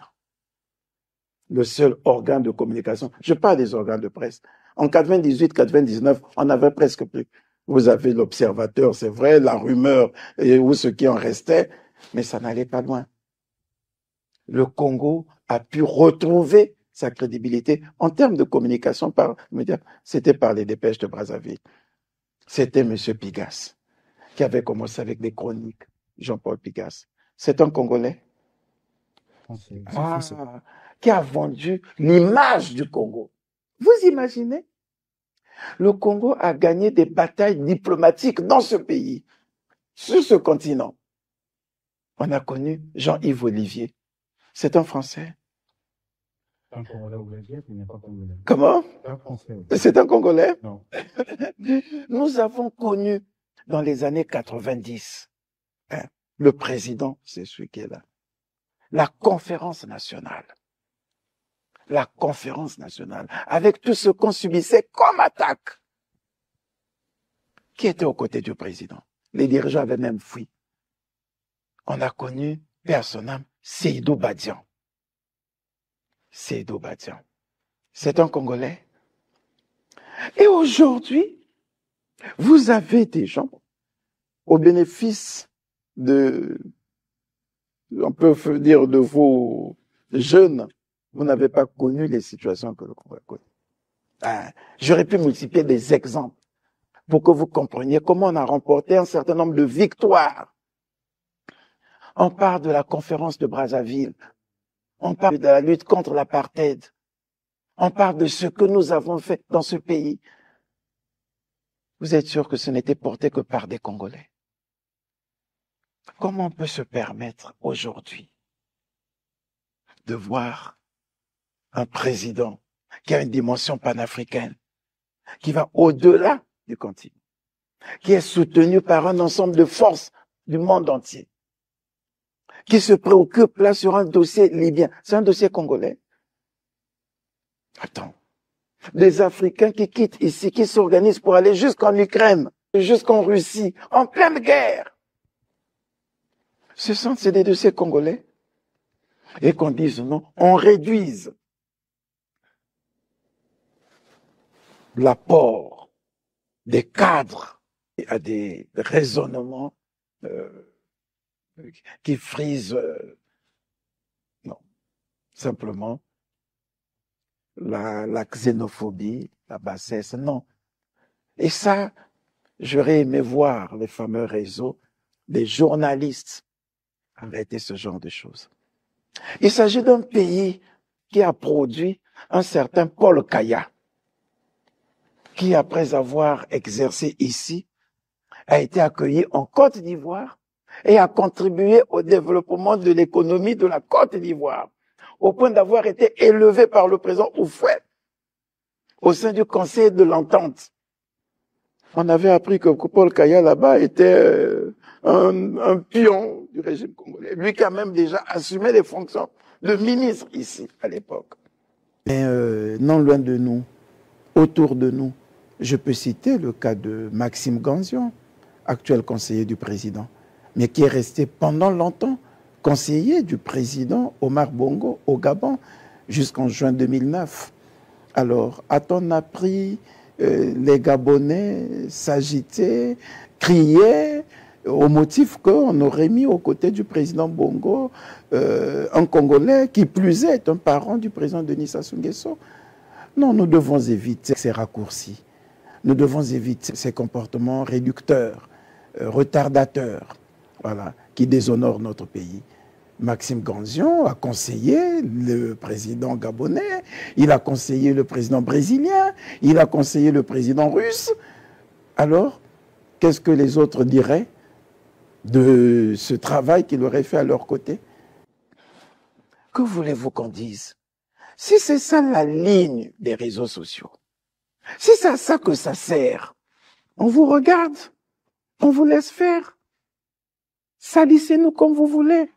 Le seul organe de communication, je parle des organes de presse. En 98, 99, on avait presque plus. Vous avez l'observateur, c'est vrai, la rumeur et ou ce qui en restait, mais ça n'allait pas loin. Le Congo a pu retrouver sa crédibilité en termes de communication par c'était par les dépêches de Brazzaville. C'était M. Pigas qui avait commencé avec des chroniques. Jean-Paul Pigas. C'est un Congolais? Ah, qui a vendu l'image du Congo. Vous imaginez? Le Congo a gagné des batailles diplomatiques dans ce pays, sur ce continent. On a connu Jean-Yves Olivier. C'est un Français. Un Congolais, pas Congolais. Comment? C'est un Congolais? Non. Nous avons connu dans les années 90, hein, le président, c'est celui qui est là, la conférence nationale. La conférence nationale, avec tout ce qu'on subissait comme attaque, qui était aux côtés du président? Les dirigeants avaient même fui. On a connu, personnellement, Seydou Badian. Seydou Badian. C'est un Congolais. Et aujourd'hui, vous avez des gens au bénéfice de, on peut dire de vos jeunes, vous n'avez pas connu les situations que le Congo a connues. Ah, j'aurais pu multiplier des exemples pour que vous compreniez comment on a remporté un certain nombre de victoires. On parle de la conférence de Brazzaville. On parle de la lutte contre l'apartheid. On parle de ce que nous avons fait dans ce pays. Vous êtes sûr que ce n'était porté que par des Congolais? Comment on peut se permettre aujourd'hui de voir un président qui a une dimension panafricaine, qui va au-delà du continent, qui est soutenu par un ensemble de forces du monde entier, qui se préoccupe là sur un dossier libyen. C'est un dossier congolais. Attends. Des Africains qui quittent ici, qui s'organisent pour aller jusqu'en Ukraine, jusqu'en Russie, en pleine guerre. Ce sont des dossiers congolais. Et qu'on dise non, on réduise l'apport des cadres à des raisonnements euh, qui frisent, euh, non, simplement la, la xénophobie, la bassesse, non. Et ça, j'aurais aimé voir les fameux réseaux des journalistes arrêter ce genre de choses. Il s'agit d'un pays qui a produit un certain Paul Kaya, qui, après avoir exercé ici, a été accueilli en Côte d'Ivoire et a contribué au développement de l'économie de la Côte d'Ivoire, au point d'avoir été élevé par le président Oufouet au sein du Conseil de l'Entente. On avait appris que Paul Kaya là-bas était euh, un, pion du régime congolais. Lui qui a même déjà assumé les fonctions de ministre ici à l'époque. Mais euh, non loin de nous, autour de nous, je peux citer le cas de Maxime Ganzion, actuel conseiller du président, mais qui est resté pendant longtemps conseiller du président Omar Bongo au Gabon jusqu'en juin 2009. Alors, a-t-on appris euh, les Gabonais s'agitaient, criaient au motif qu'on aurait mis aux côtés du président Bongo euh, un Congolais qui plus est un parent du président Denis Sassou Nguesso. Non, nous devons éviter ces raccourcis. Nous devons éviter ces comportements réducteurs, euh, retardateurs, voilà, qui déshonorent notre pays. Maxime Ganzion a conseillé le président gabonais, il a conseillé le président brésilien, il a conseillé le président russe. Alors, qu'est-ce que les autres diraient de ce travail qu'il aurait fait à leur côté? Que voulez-vous qu'on dise? Si c'est ça la ligne des réseaux sociaux, c'est à ça que ça sert, on vous regarde, on vous laisse faire. Salissez-nous comme vous voulez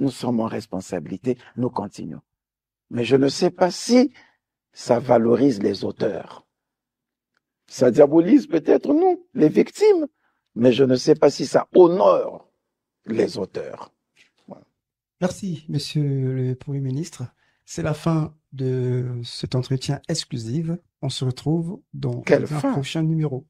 nous sommes en responsabilité, nous continuons. mais je ne sais pas si ça valorise les auteurs. Ça diabolise peut-être nous, les victimes, mais je ne sais pas si ça honore les auteurs. Merci, Monsieur le Premier ministre. C'est la fin de cet entretien exclusif. On se retrouve dans Quelle un fin prochain numéro.